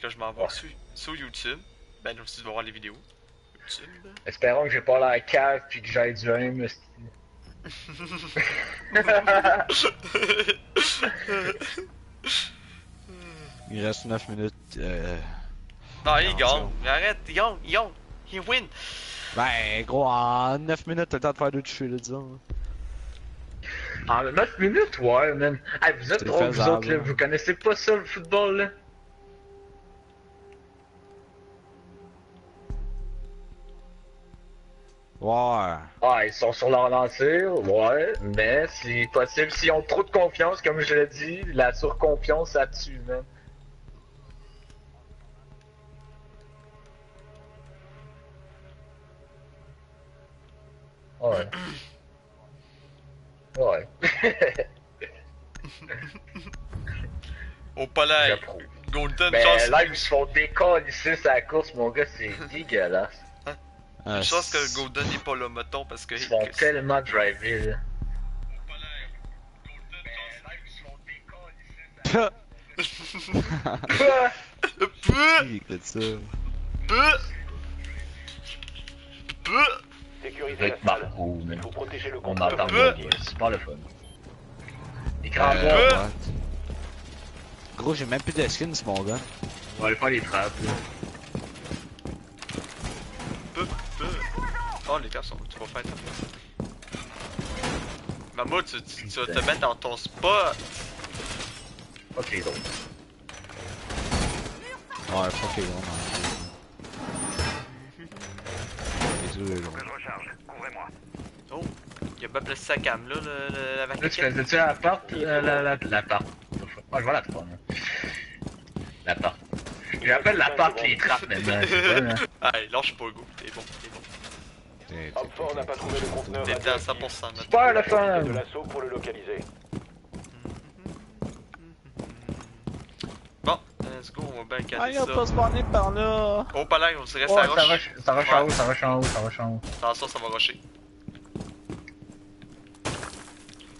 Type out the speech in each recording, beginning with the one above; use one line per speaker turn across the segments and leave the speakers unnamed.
que là, je m'en vais sur, sur YouTube. Ben, aussi, tu vas voir les vidéos. YouTube.
Espérons que j'ai pas l'air cave puis que j'ai du aim.
Il reste 9 minutes. Euh...
Non, il gagne. Arrête, il gagne, il gagne. Il win.
Ben, gros, en 9 minutes, t'as le temps de faire deux touchés, là, disons.
En 9 minutes, ouais, man. Hey, vous êtes trop, vous autres, là. Vous connaissez pas ça, le football, là?
Ouais.
Ah, ils sont sur leur lancée, ouais, mais c'est possible. S'ils ont trop de confiance, comme je l'ai dit, la surconfiance, ça tue, man. Ouais. Ouais.
Au palais. Golden
Mais
chance.
là, ils se font décoller sur la course, mon gars, c'est dégueulasse.
Ah,
Une chance que Golden n'est pas là, mettons, parce que.
Ils se font
que-
tellement driver, là.
Qui écoute ça?
Je
la salle. Il faut protéger le
On entend bien, c'est super le fun.
Euh? Gros, j'ai même plus de skins, mon gars.
on va aller faire les trappes, là.
Oh, les gars, sont... tu vas faire attention. Mammouth, tu, tu, tu vas te mettre dans ton spot.
Ok, donc.
Ouais, fuck les gros, man. Désolé, gros.
Oh, il a bien placé sa cam là, le, le- la
Là, tu faisais-tu la porte? Euh, la, la, la porte? Ah, je vois la prendre. La porte. J'appelle la porte les trappes c'est ça, hein.
Allez, lâche pas le goût, t'es bon, t'es bon.
Fort n'a pas trouvé le conteneur.
T'es à
radioactif.
100% maintenant.
Super le
Profitez
fun!
de l'assaut pour le localiser.
Bon, let's go, on va bien
Ah,
caler
il a
ça.
pas spawné par là!
Au palais, on se reste
Ouais,
à
ça
roche.
rush, ça rush en haut, ça rush en haut, ça rush en haut.
Attention, ça va rusher.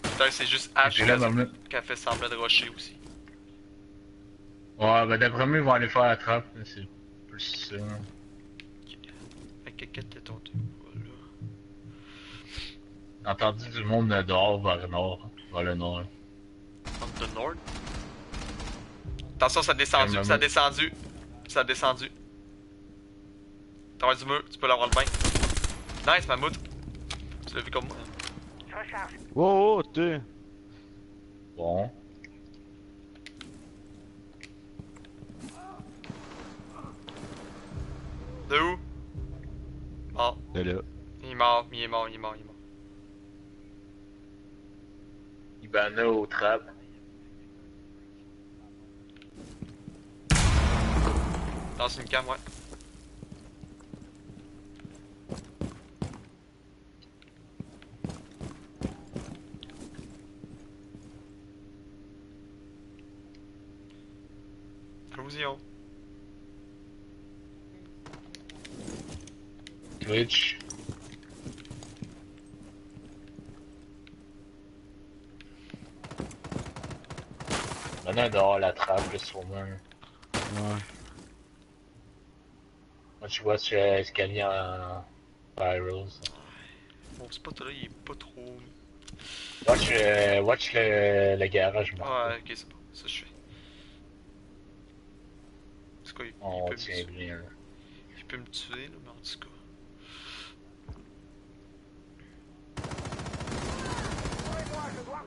Peut-être que c'est juste H
J'ai
qui
là,
a,
maman.
qui a fait semblant de rusher aussi.
Ouais, ben d'après moi, ils vont aller faire la trappe, là, c'est plus ça.
Fait que quel était ton truc? Voilà.
J'ai entendu du monde dehors vers le nord, vers le nord.
On the north. Attention, ça a descendu, ça a descendu. Ça a descendu. T'as du mur, tu peux l'avoir le bain. Nice, mammouth. Tu l'as vu comme moi. hein?
Wow, oh, t'es.
Bon.
De où? Mort.
De là.
Il est mort, il est mort, il est mort, il est mort.
Ibana aux trappes.
Dans une cam, ouais.
Twitch. Maintenant dehors la trappe, là, sûrement.
Ouais.
Moi, tu vois sur l'escalier en Pyros.
Mon spot là, il est pas trop.
Watch, euh, watch le, le garage, moi.
Ouais, ok, c'est bon, ça je fais. En tout cas, il, il
On
peut,
tient
me,
bien, là.
il peut me tuer, là, mais en tout cas.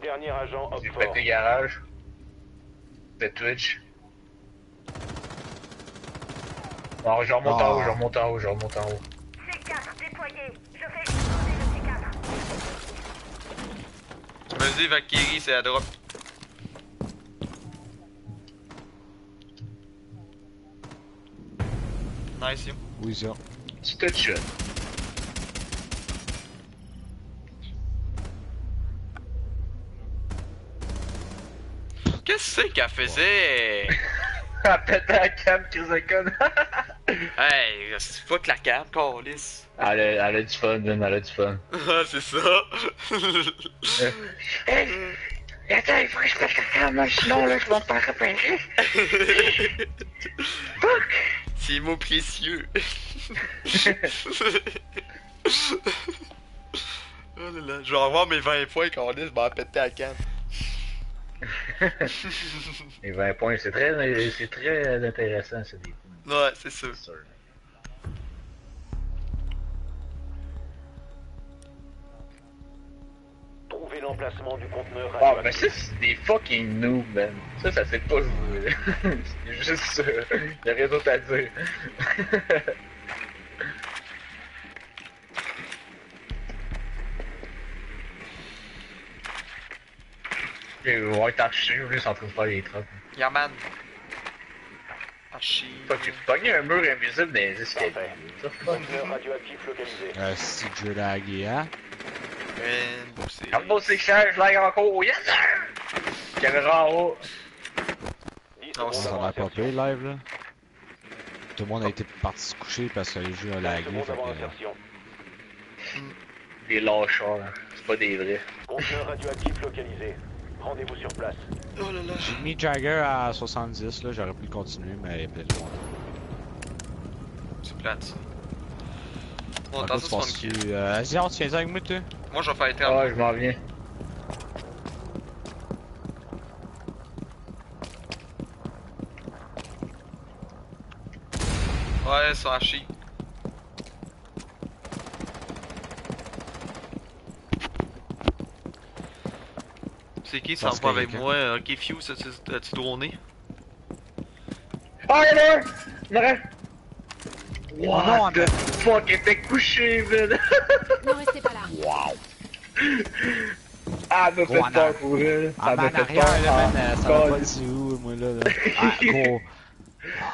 Dernier agent
J'ai
fort.
pété garage. C'est Twitch. Bon, je remonte en haut, je remonte en haut, je remonte en haut.
C4 déployé. Je fais exploser le C4.
Vas-y, Valkyrie, c'est à drop. Nice, yo.
Oui, ça.
Qu'est-ce que c'est qu'elle faisait?
Ah, pété la cam, Chris
hey, c'est pas que la cam, câlisse.
elle, a, elle a du fun, man, elle a du fun.
Ah, c'est ça.
Hey! Attends, il faut que je pète la cam, là, sinon, là, je vais me faire repérer. Ah!
C'est mots précieux. oh là là, je vais revoir mes 20 points quand on est, je m'en péter à canne.
Les 20 points, c'est très, c'est très intéressant, ça, des points.
Ouais, c'est ça.
c'est sûr.
Trouvez l'emplacement du conteneur
Ah, mais
radioactif.
ça, c'est des fucking noobs, man. Ça, ça sait pas jouer. c'est juste ça. Y'a rien d'autre à dire. Ils vont être archés, juste en train de faire les trappes.
Yaman. Archie.
Fuck, j'ai pogné un mur invisible dans les escaliers.
Radioactif localisé.
Euh, si je lagué, hein?
C'est.
Comme beau c'est cher, je l'ai encore. Yes, sir! Caméra en haut.
10
Non,
Ça va pas pire live là. Tout le monde a été parti se coucher parce que les jeux ont
15
lagué. Fait que.
Des lâcheurs, c'est pas des vrais.
Conteneur radioactif localisé. Rendez-vous sur place.
Oh là là.
J'ai mis Jagger à 70 là, j'aurais pu le continuer, mais il est peut-être loin.
C'est plate ça. Bon, attends, ça
tu
c'est
penses-tu,
tranquille.
euh, Vas-y, on tient ça avec moi, toi?
Moi je vais faire les
Ah,
trappes.
je m'en viens.
Ouais, c'est archi. C'est qui ça
Pense
va avec moi? Ok, Few, ça tu droné?
Ah, a un! A un!
non,
What the fuck, il était couché, man!
Ne restez pas là.
Ah, elle m'a
Gros, en
fait peur pour elle.
Ah, en
fait peur.
là, man,
Ah,
euh, ça va pas
God.
du où, moi, là. là. Ah, gros.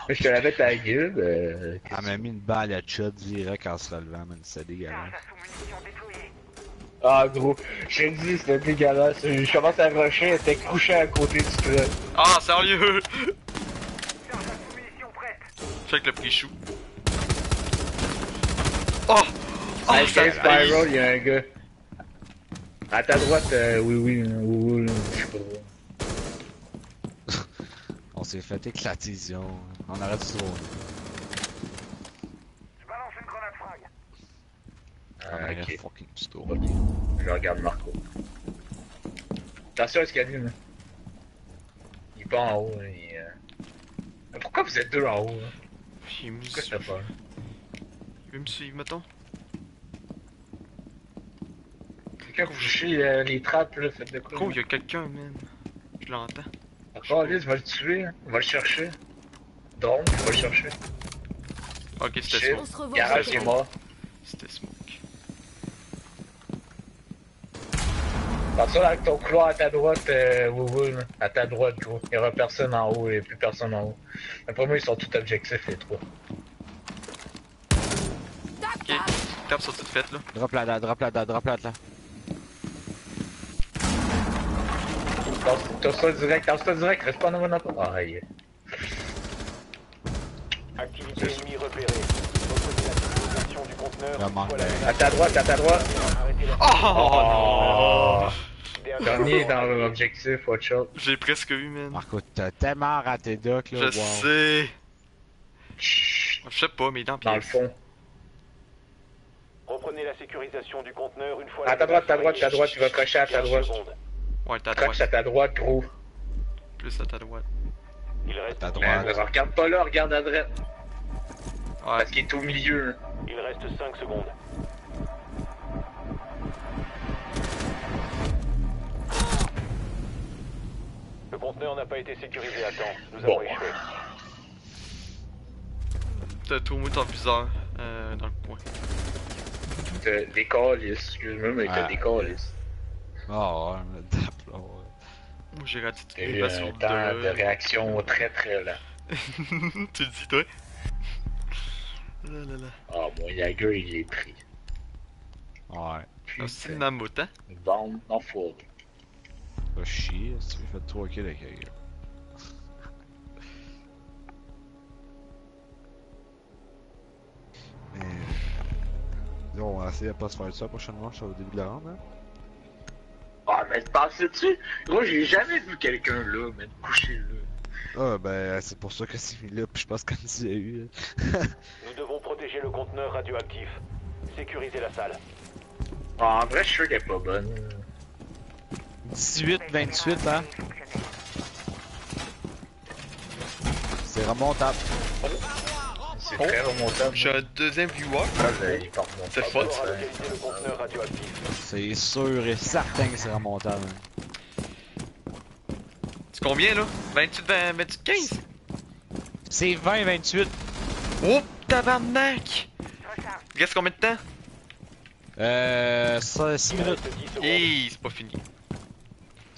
Mais je te l'avais ta gueule. Euh...
Elle m'a mis une balle à shot direct en se relevant, man. C'est dégueulasse.
Ah, gros. Je te dis, c'était dégueulasse. Je commence à rusher, elle était couchée à côté du truc.
Ah, sérieux? Check le prix chou. Oh! Oh,
Ken Spiral, il y a un gars. À ta droite, euh, oui, oui, oui, oui, je sais pas.
On s'est fait éclater, Zion. On aurait dû se droner.
Je balance une grenade frag.
On
Ah,
aurait
ok.
fucking dû se
Ok.
droner.
Je regarde Marco. Attention à l'escalier, là. Il est pas en haut, là. il, euh... Mais pourquoi vous êtes deux en haut, là?
Il me
Pourquoi
suit.
peur?
Il veut me suivre, mettons.
Quelqu'un vous touchez euh, les trappes, là, faites de quoi?
Gros, il y a quelqu'un, man? Je l'entends.
Encore, Alice, va le tuer, hein. on va le chercher. Donc, on va le chercher.
Ok, c'était.
Garage
ce
est mort.
C'était smoke.
Attention avec ton couloir à ta droite, euh. À ta droite, gros. Il y aura personne en haut, a plus personne en haut. Après moi, ils sont tous objectifs, les trois.
Ok,
tac.
tape sur toute fête là.
Drop là, là, drop là, là, drop là, là.
Tasse-toi direct, tasse-toi direct, reste pas en avant de la. Ah, yeah.
Activité ennemie repérée. Recevez la du conteneur.
À ta droite, à ta droite.
Arrêtez la
Oh, non!
Dernier dans l'objectif, watch out.
J'ai presque eu, man.
Marco, t'as tellement raté Doc, là.
Je
wow.
sais.
Chut,
Je sais pas, mais dans
Dans le fond.
Reprenez la sécurisation du conteneur une fois
À
la
ta droite, ta droite, ta droite, tu vas cocher à ta
15
droite.
Ouais, à
Crache
droite.
à ta droite, gros.
Plus à ta droite.
Il reste,
Ta
Man,
droite.
regarde pas là, regarde à droite.
Ouais.
Parce qu'il est au milieu.
il reste 5 secondes. Conteneur n'a pas été sécurisé à temps. Nous
Bon.
avons échoué.
T'as tout mis ton viseur euh, dans le coin.
T'as des calices, excuse-moi, mais t'as des calices.
Ah ouais, mais tape là, ouais.
J'ai raté toutes
eu
balles
un temps de réaction très très lent.
tu le dis, toi? Là, là, là.
Ah, mon Jagger, il est pris.
Ouais.
C'est
Putain.
une mammouth, hein?
Vendre en.
Pas chier, si tu veux faire 3 kills avec Jagger. Mais... Disons, on va essayer de pas se faire ça prochainement, je au début de la ronde, hein.
Ah, mais pensais-tu? Moi, j'ai jamais vu quelqu'un là, mais couché là.
Ah, ben, c'est pour ça que c'est mis là, pis je pense qu'on y a eu. là.
Nous devons protéger le conteneur radioactif. Sécurisez la salle.
Ah, en vrai, je suis sûr qu'elle est pas bonne.
18, 28, hein. C'est remontable.
C'est très remontable.
J'ai un deuxième viewer.
Ah, ben.
C'est fun.
C'est sûr et certain que c'est remontable.
C'est combien là? 28, 20, 28, 15
C'est 20, 28.
Oh tabarnak Reste combien de temps?
Euh. 6
Il
minutes.
reste 10 secondes.
Hey, c'est pas fini.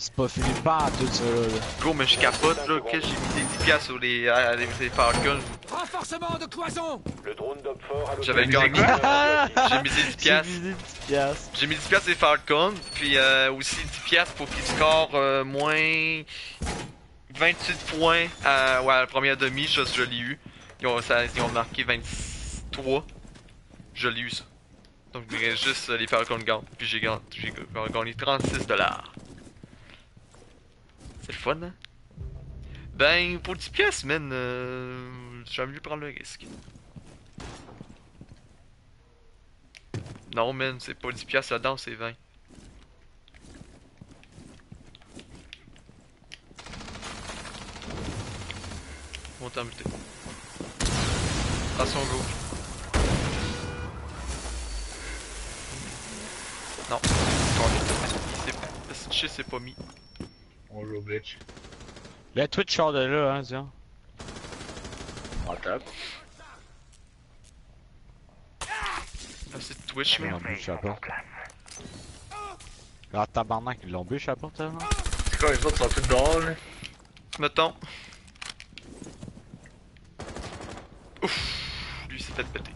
C'est pas fini pas tout ça là.
Gros, mais je capote là, que j'ai mis des 10 piastres sur les, euh, les, les Falcons?
Renforcement de cloison
Le drone d'Opfort a
J'avais gagné. J'ai mis des 10
J'ai
piastres.
mis des petites piastres.
J'ai mis 10 piastres les Falcons, puis euh, aussi 10 piastres pour qu'ils scorent euh, moins 28 points à, ouais, à la première demi, ça je l'ai eu. Ils ont, ça- ils ont marqué 23. Je l'ai eu ça. Donc il me reste juste euh, les Falcons gagnent. Puis j'ai gagné, j'ai gagné 36 dollars. C'est le fun, hein? Ben, pour 10 piastres, man, euh, j'aime mieux prendre le risque. Non, man, c'est pas 10 piastres là-dedans, c'est 20. Bon, t'as muté. Attention, go. Non. C'est pas mis.
On joue au bitch.
Le Twitch sort de là, hein, tiens.
On tape.
Ah, c'est Twitch,
Ils l'ont bûché à la porte. Ah, tabarnak, ils l'ont bûché à la porte, hein?
C'est quoi, les autres sont tous dehors, là?
Mettons. Ouf. Lui, il s'est fait péter.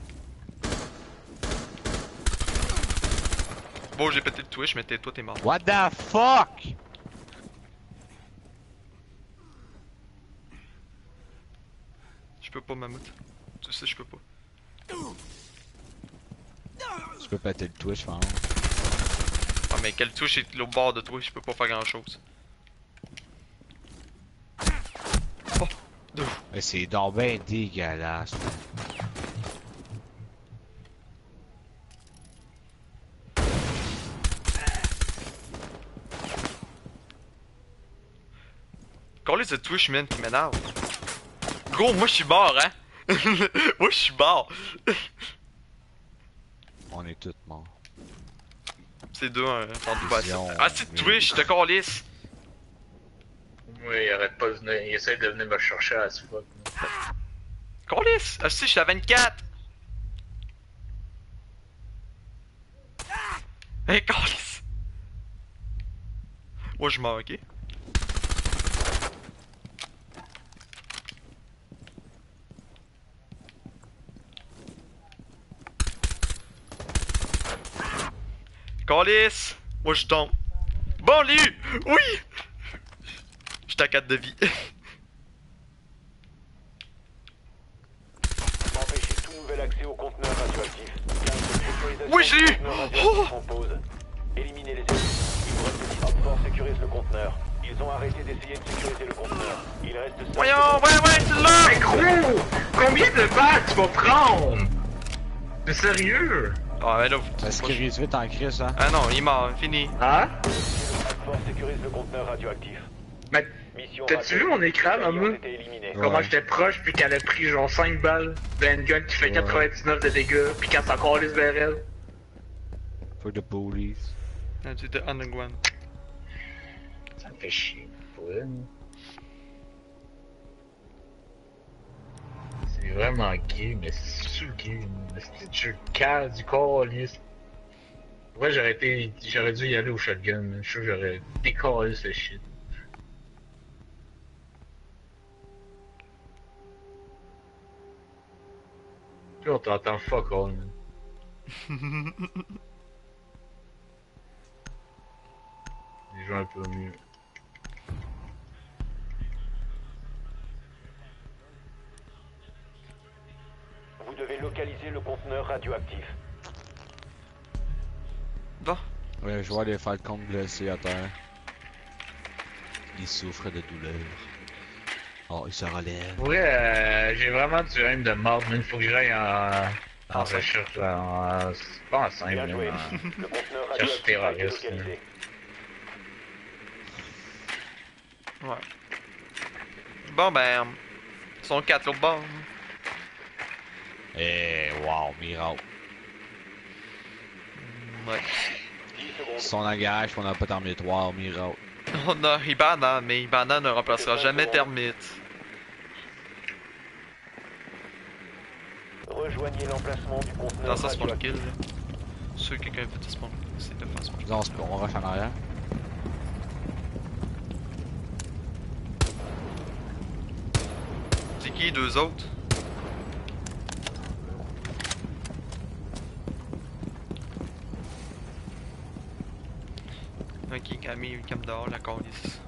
Bon, j'ai pété le Twitch, mais t'es- toi, t'es mort.
What the fuck?
Peux pas, mammouth. Tu sais, je peux pas.
Tu peux péter le Twitch, vraiment.
Ah, mais quel Twitch est l'autre bord de toi, je peux pas faire grand chose. Oh.
Mais c'est donc ben dégueulasse.
Call the Twitch, man, qui m'énerve. Gros, moi, je suis mort, hein. moi, je suis mort.
On est tous morts.
C'est deux, hein, sans Ah, c'est
mais-
Twitch, je te calisse.
Oui, il arrête pas de venir. Il essaie de venir me chercher à ce fuck.
Calisse. Ah, si, je suis à 24. Hey, calisse. Moi, je meurs, ok? Calisse. Moi, je tombe. Bon, Liu! Oui! J'étais à 4 de vie.
Empêchez tout nouvel accès au conteneur radioactif. Car cette sécurisation
Oui, j'ai eu.
pause. Éliminez les ennemis. Sécurise le conteneur. Ils ont arrêté d'essayer de sécuriser le conteneur. Il reste
Voyons, ouais, ouais, c'est là!
Mais gros! Combien de balles tu vas prendre? C'est sérieux?
Ah, mais là,
Ça sécurise vite en crise, hein.
Ah non, il est mort, fini.
Hein?
Sécurise le conteneur radioactif.
Mais T'as-tu vu mon écran, maman? comment j'étais proche puis qu'elle a pris genre 5 balles d'un gun qui fait
Ouais.
99 de dégâts puis qu'elle encore les vers elle?
Fuck the police.
Ah, tu de underground.
Ça me fait chier. Pour elle. C'est vraiment gay, mais c'est sûr gay. Mais c'est du cas du calice. Ouais, j'aurais été. J'aurais dû y aller au shotgun. man. Je suis sûr j'aurais décollé ce shit. Puis on t'entend fuck all, man. Gens un peu mieux.
Vous devez localiser le conteneur radioactif.
Bon,
Ouais, je vois les Falcons blessés à terre. Ils souffrent de douleur. Oh, il se relève.
Vrai, euh, j'ai vraiment du aim de mort, mais il faut que j'aille en, en
En
recherche, en, c'est pas en simple, mais en-
Le conteneur
Cherche
radioactif a été
terroriste.
Ouais. Bon ben. Ils sont 4 au bord.
Eh, wow, miracle.
Ouais.
10 secondes.
Son engage, on n'a pas d'armée 3, miracle.
On a Ibana, mais Ibana ne remplacera jamais Termite.
Rejoignez l'emplacement du conteneur
Dans ça, spawn kill. que quelqu'un a fait spawn. C'est de spawn.
Disons, on se- on rush en arrière.
C'est qui les deux autres? Ok, Camille, cam dehors, la calice.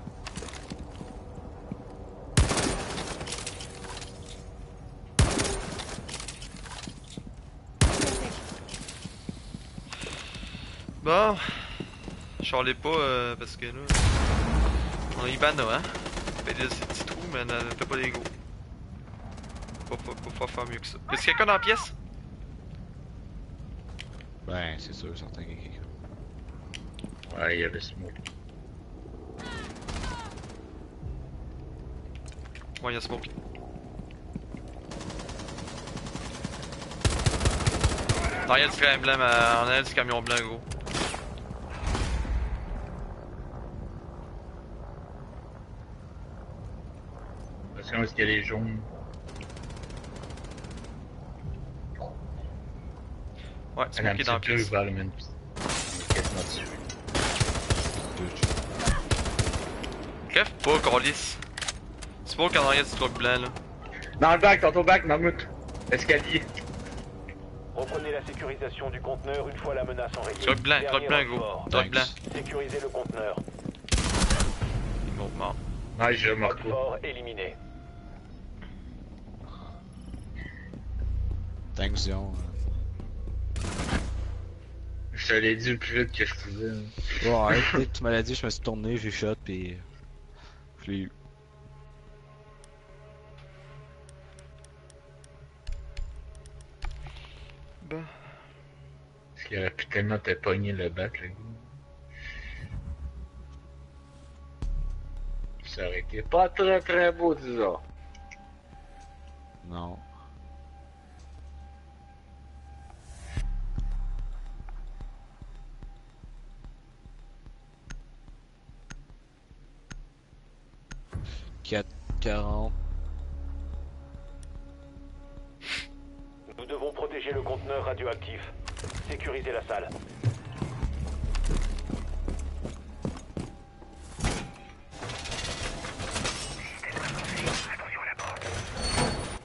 Bon, charlez pas euh, parce que là, on a Ibana, hein? Fait des petits trous, mais fait pas des gros. Faut, faut, faut, faire mieux que ça. Est-ce quelqu'un dans la pièce?
Ben, c'est sûr, certain qu'il y.
Ouais, il y avait smoke.
Ouais, il y a Smoke. Non, il y a du camion blanc, mais on a du camion blanc, gros.
Que est-ce qu'il y a les jaunes?
Ouais,
Un
Smoke est dans la pièce.
vers le même. On est quasiment dessus.
Bref, pas, Corliss. Smoke en arrière du truc blanc, là.
Dans le bac, tantôt bac, mammouth. Escalier.
Reprenez la sécurisation du conteneur une fois la menace enrayée.
Truc blanc, truc blanc, gros. Truc blanc.
Thanks.
Sécurisez le conteneur.
Il monte mort.
Ouais, je Marco.
Fort éliminé.
Thanks, Zion.
Je te l'ai dit le plus vite que je pouvais.
Ouais, dès que tu m'as dit, je me suis tourné, j'ai shot, pis. Je l'ai eu.
Bah.
Parce qu'il aurait pu tellement te pogner le bac, le. Ça aurait été pas très très beau, disons.
Non. Quatre quarante.
Nous devons protéger le conteneur radioactif. Sécurisez la salle.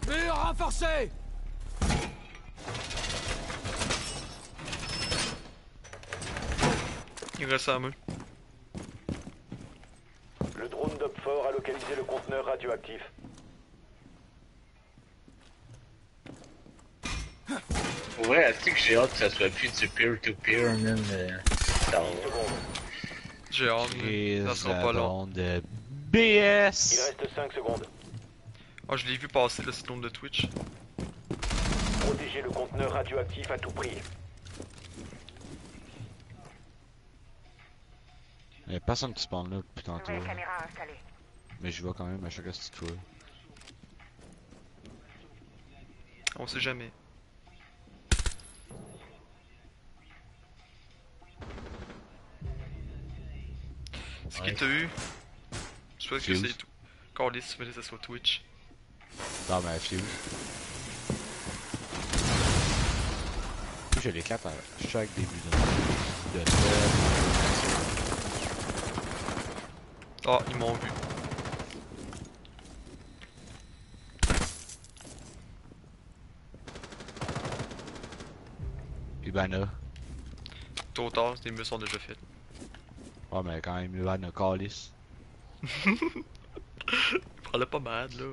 Mur renforcé
Il reste à moi.
Le drone d'Opfort a localisé le conteneur radioactif.
Pour vrai, est-ce que j'ai hâte que ça soit plus du peer-to-peer, man? euh.
J'ai hâte, mais ça sera pas long.
de
Il
BS!
reste 5 secondes.
Oh, je l'ai vu passer le site de Twitch.
Protégez le conteneur radioactif à tout prix.
Y'a personne qui spawn là depuis tantôt. Mais je vois quand même à chaque petite fois.
On sait jamais. C'est qui t'a eu? Je pense que c'est tout. Corliss, tu que ça soit Twitch.
Dans ma fuse. Je l'éclate à chaque début de, de
Ah, ils m'ont vu.
Ibana.
Tôt ou tard, les murs sont déjà faits.
Ouais, mais quand même, Ibana Callis.
Prends-le pas mal, là.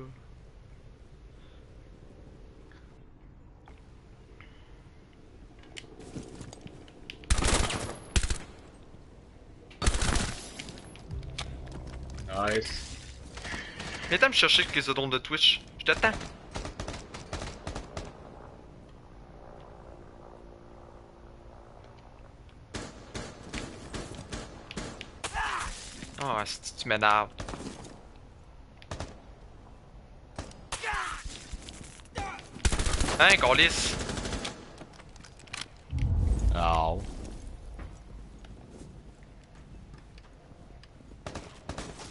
Nice.
Viens me chercher les odons de Twitch. Je t'attends. Oh, si tu m'énerves. Hein, Colis?
Oh.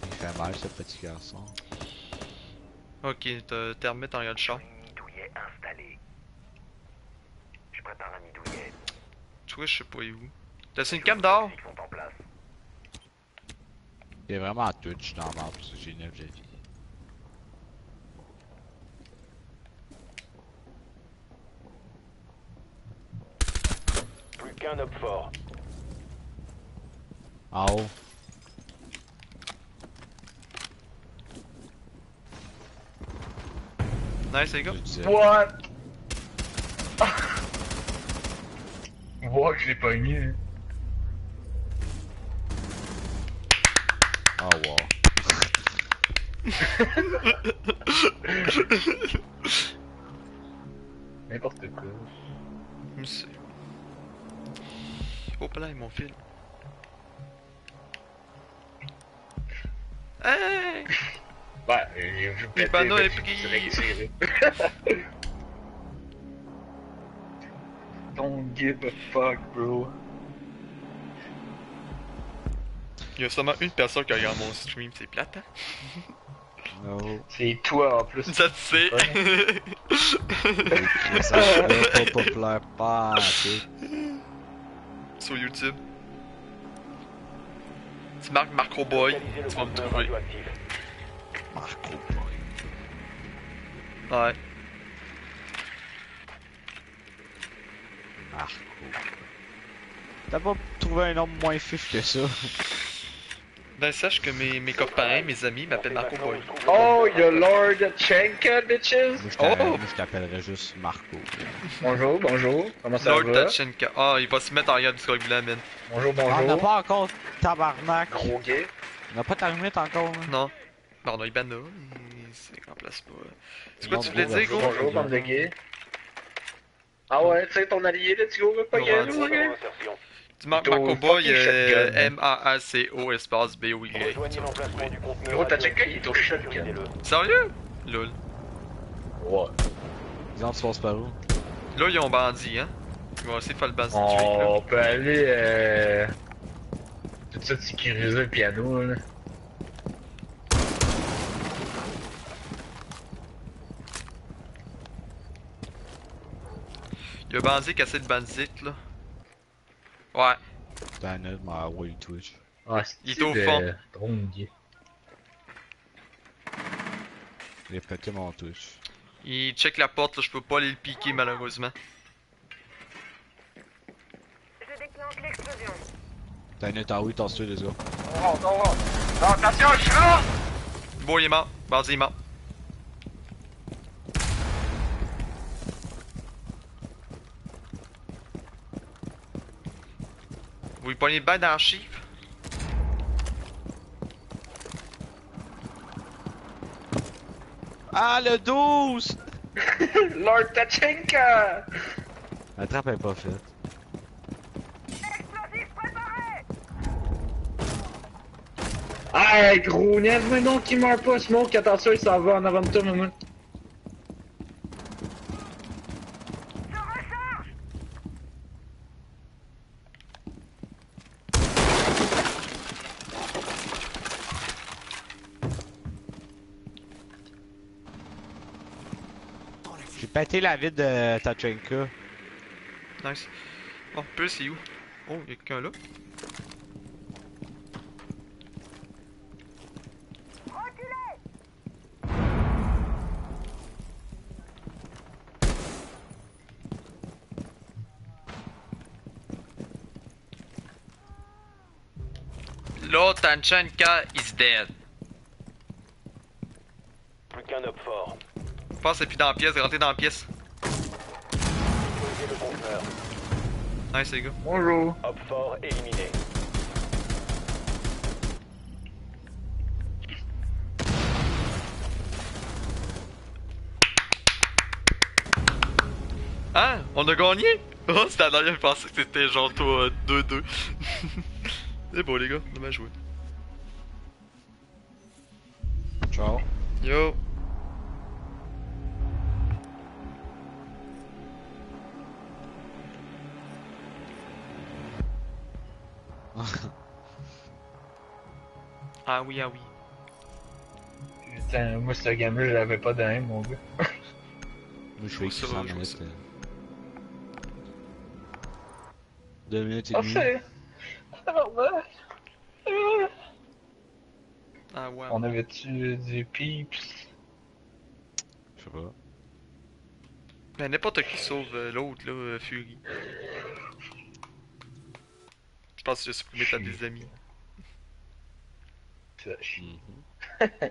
Il fait mal ce petit garçon.
Ok, t'as terminé ton gars de chat.
Nid douillet installé. Je prépare un
je sais pas où? T'as une cam
en.
Il est vraiment à Twitch dans la map parce que j'ai 9 de vie.
Plus qu'un homme fort.
En haut.
Nice, les gars.
What? Wow, je l'ai pas mis.
Oh wow.
N'importe quoi.
Monsieur. Oh, pas là, mon fil. Hey!
Ouais, péter
panneaux
le
est pris.
Don't give a fuck, bro.
Il y a seulement une personne qui regarde mon stream, c'est plate, hein?
Oh.
C'est toi en plus.
Ça, tu sais.
Et ça pas populaire pas tu
Sur YouTube. Tu marques Marco Boy, tu vas me trouver.
Marco Boy.
Ouais.
Marco. T'as pas trouvé un nom moins fif que ça?
Ben, sache que mes, mes copains, mes amis m'appellent Marco Boy.
Oh, you're Lord Chenka, bitches!
Moi je t'a-
Oh!
je t'appellerais juste Marco.
Bonjour, bonjour. Comment ça
Lord
va?
Tachenka. Ah, il va se mettre en regard du Scrogula, man.
Bonjour,
Ah, on n'a
bonjour.
pas encore tabarnak.
Gros gay.
On n'a pas terminé encore. Là.
Non. Non, non, Ibana, il se remplace pas. C'est quoi tu voulais dire,
gros?
Bonjour, bande de gays. Ah ouais, tu sais, ton allié, là, tu veux pas gay,
ouais, c'est. Tu marques Marco Boy. M-A-A-C-O espace B-O-Y.
Gros, t'as checké, il est au shotgun.
Sérieux? Lol.
Ouais.
Disons, tu passes par où?
Là, ils ont bandit, hein? Ils vont essayer de faire le bandit.
On peut aller, euh... Tout ça sécuriser le piano, là.
Il y a bandit qui essaie de bandit, là. Ouais.
T'as un autre, mais ah ouais, Twitch.
Ah,
Il est au
de-
fond.
drone.
Il a pété mon Twitch.
Il check la porte, là, je peux pas aller le piquer, malheureusement.
Je déclenche l'explosion.
T'as un autre, ah oui, t'en sais, les gars.
Non, non, non. Non, attention, je suis là!
Bon, il est mort. Bandit est mort. Vous lui pognez bien dans le chiffre?
Ah, le 12!
Lord Tachenka!
La trappe est pas faite.
Explosif préparé
Ah, gros, niaise-moi donc qu'il meurt pas, Smoke, attention, il s'en va en avant de toi, maman.
Pété la vie de Tachenka.
Nice. Oh, plus c'est où? Oh, y'a quelqu'un là? Là, Tanchenka is dead. Je pense que c'est plus dans la pièce, rentrez dans la pièce. Nice les gars.
Bonjour.
Hop fort éliminé.
Hein? On a gagné? Oh, c'était la dernière, je pensais que c'était genre toi euh, 2-2. c'est beau les gars, dommage joué.
Ciao.
Yo. Ah oui, ah oui.
Putain, moi, ce game-là, je l'avais pas d'aim, mon gars.
Moi, je
vois ça,
100
je
minutes. euh. Deux minutes et
Ah,
demie.
c'est. Tabarnak.
Ah ouais.
On avait-tu du peeps?
Je sais pas.
Ben, n'importe qui sauve euh, l'autre, là, euh, Fury. Je pense que j'ai supprimé ta des amis.
Ça chie.
Mhm.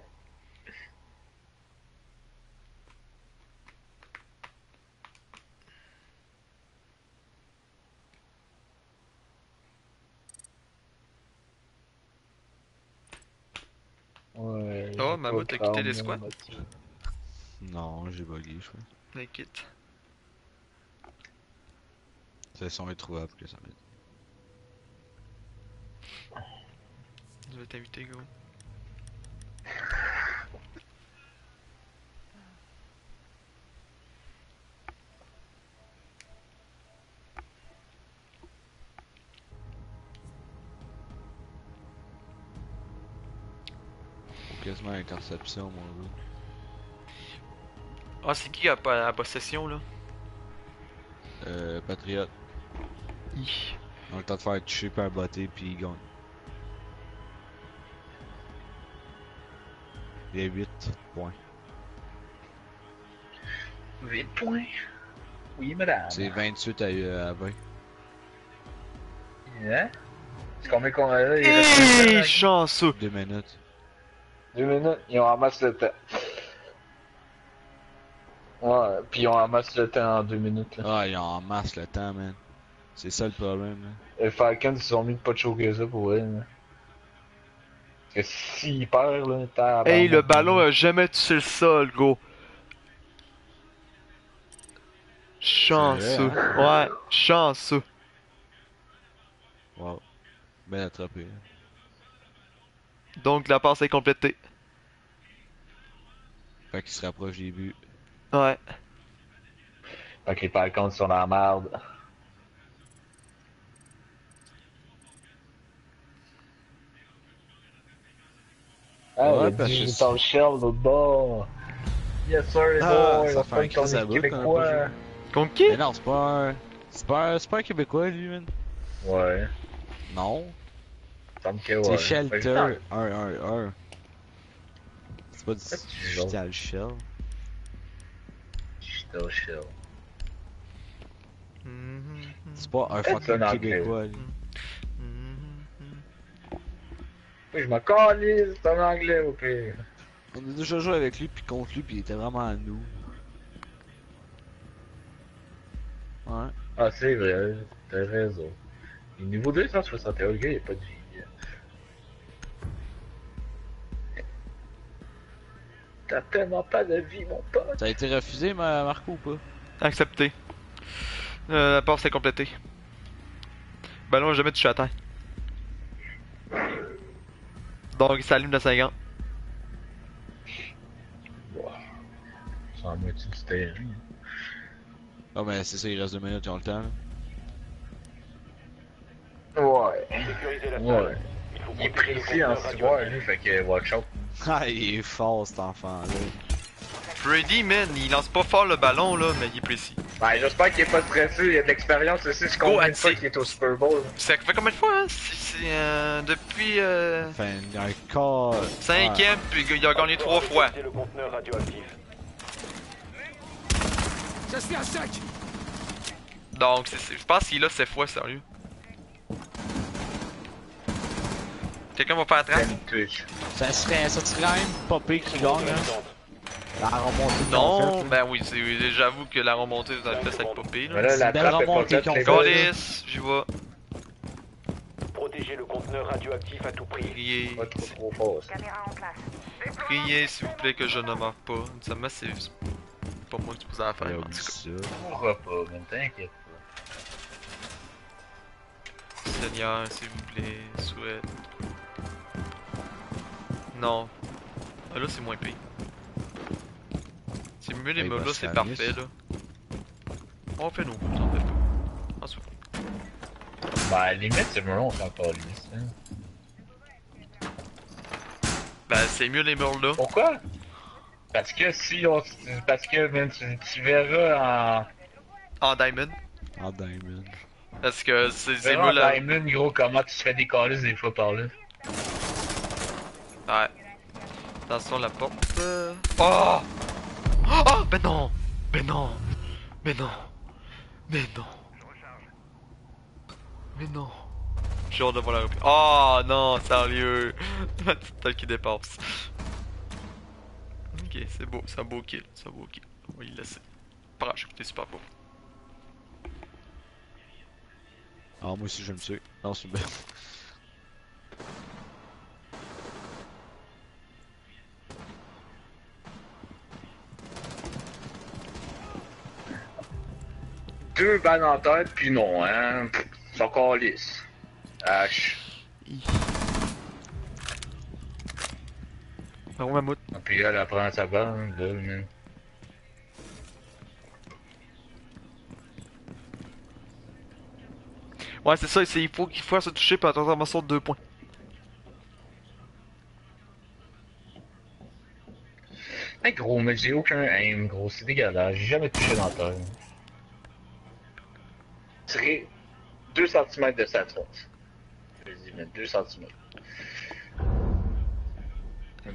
Ouais.
Oh, Mammouth, t'as quitté les squats?
Non, j'ai bugué, je crois.
T'inquiète.
C'est son introuvable que ça met.
Je vais t'inviter, gros.
Quasiment interception, mon gars.
Ah, c'est qui qui a pas la possession, là?
Euh, Patriote.
Hi.
On a le temps de faire toucher par un botté, puis il gagne. Il y a 8 points.
8 points. Oui, madame.
C'est 28 à, à 20.
Hein? C'est combien qu'on a là? Il
Hey,
combien?
chanceux!
2 minutes.
Deux minutes, ils ont ramassé le temps. Ouais, puis ils ont ramassé le temps en deux minutes. Là.
Ah, il en masse le temps, man. C'est ça le problème, là.
Les Falcons, ils se sont mis de pas de choquer ça pour eux. Là. Parce que s'ils perdent, là, t'as.
Hey, le ballon a jamais touché le sol, go! Chanceux.
C'est
Ouais, chanceux.
Wow. Ben attrapé.
Donc, la passe est complétée.
Fait qu'il se rapproche des buts.
Ouais.
Fait que les Falcons sont dans la merde. Ah,
Ouais,
le
parce que
Digital Shell au bord. Yes sir, les
Ah,
boys,
ça fait un crise à
Québécois.
Contre qui?
Mais non, c'est pas un. C'est pas un... C'est pas un Québécois, lui, man.
Ouais,
Non. C'est Shelter 1-1-1. Pas du? Digital Shell.
Digital Shell.
Mhm,
C'est pas un fucking. Québécois, lui.
mhm.
Oui, je m'en calise, c'est en anglais au pire.
On a déjà joué avec lui, puis contre lui, puis il était vraiment à nous. Ouais.
Ah, c'est vrai, t'as raison. Et niveau 261, le gars, il a pas de vie. T'as tellement pas de vie, mon pote.
Ça a été refusé, ma Marco, ou pas?
Accepté. Euh, la passe est complétée. Ballon a jamais touché à terre. Donc, il s'allume de 50.
Sans moitié du terrain.
Ah, mais c'est ça, il reste deux minutes, ils ont le temps. là.
Ouais. Ouais.
Il
est précis en
conteneur
soir, lui, fait que watch out.
Ah, il est fort, cet enfant-là.
Freddy, man, il lance pas fort le ballon, là, mais il est précis.
Ben, j'espère qu'il est pas stressé, il a de l'expérience aussi, je fois
Hattie.
qu'il est au Super Bowl.
Ça fait combien de fois, hein? C'est c'est, euh, depuis euh,
Enfin, il y a un corps.
cinquième, puis il a gagné trois fois.
Le conteneur radioactif.
Donc, je pense qu'il là cette fois, sérieux. Quelqu'un va faire track?
Ça serait, ça serait quand même pas pire qu'il gagne, hein. La remontée
Non, ben oui, j'avoue que la remontée, vous avez fait cette popée, là.
là, la
belle remontée
les
fait.
j'y vais.
Protégez le conteneur radioactif à tout prix.
Priez,
Pas trop trop fort,
priez s'il vous plaît que je ne meure pas. Ça m'a c'est. pas moi qui vous en faire.
Ça.
Pourquoi pas, mais t'inquiète pas.
Seigneur, s'il vous plaît, souhaite. Non. Ah, là, c'est moins pire. C'est mieux les meubles, là,
bah,
c'est parfait, là. On fait nous, t'en fais pas. En.
Bah, à la limite, c'est mieux, on fait encore lisse. Hein.
Ben, c'est mieux les murs là.
Pourquoi? Parce que si on. Parce que, tu, tu verras en.
En diamond.
En diamond.
Parce que c'est c'est
en
là.
Diamond, gros, comment tu te fais des des fois par là.
Ouais. Attention la porte. Oh! Oh! Ben non! Ben non! Mais non! Mais non! Mais non! J'ai hâte de voir la reprise. Oh non, sérieux! Ma petite qui dépasse. Ok, c'est beau, c'est un beau kill, c'est beau kill. On va y laisser. Parachute, t'es super beau.
Ah, moi aussi, je me suis. Non, c'est bien.
Deux balles en tête, puis non, hein. C'est encore lisse. H.
Bon, mammouth.
Puis elle, elle prend sa balle, là, man.
Ouais, c'est ça, il faut qu'il faut se toucher par transformation de 2 points.
Hey, gros, mais j'ai aucun aim, gros. C'est dégueulasse. J'ai jamais touché dans terre. Tirer 2 cm de sa tête. Vas-y, mais 2 cm.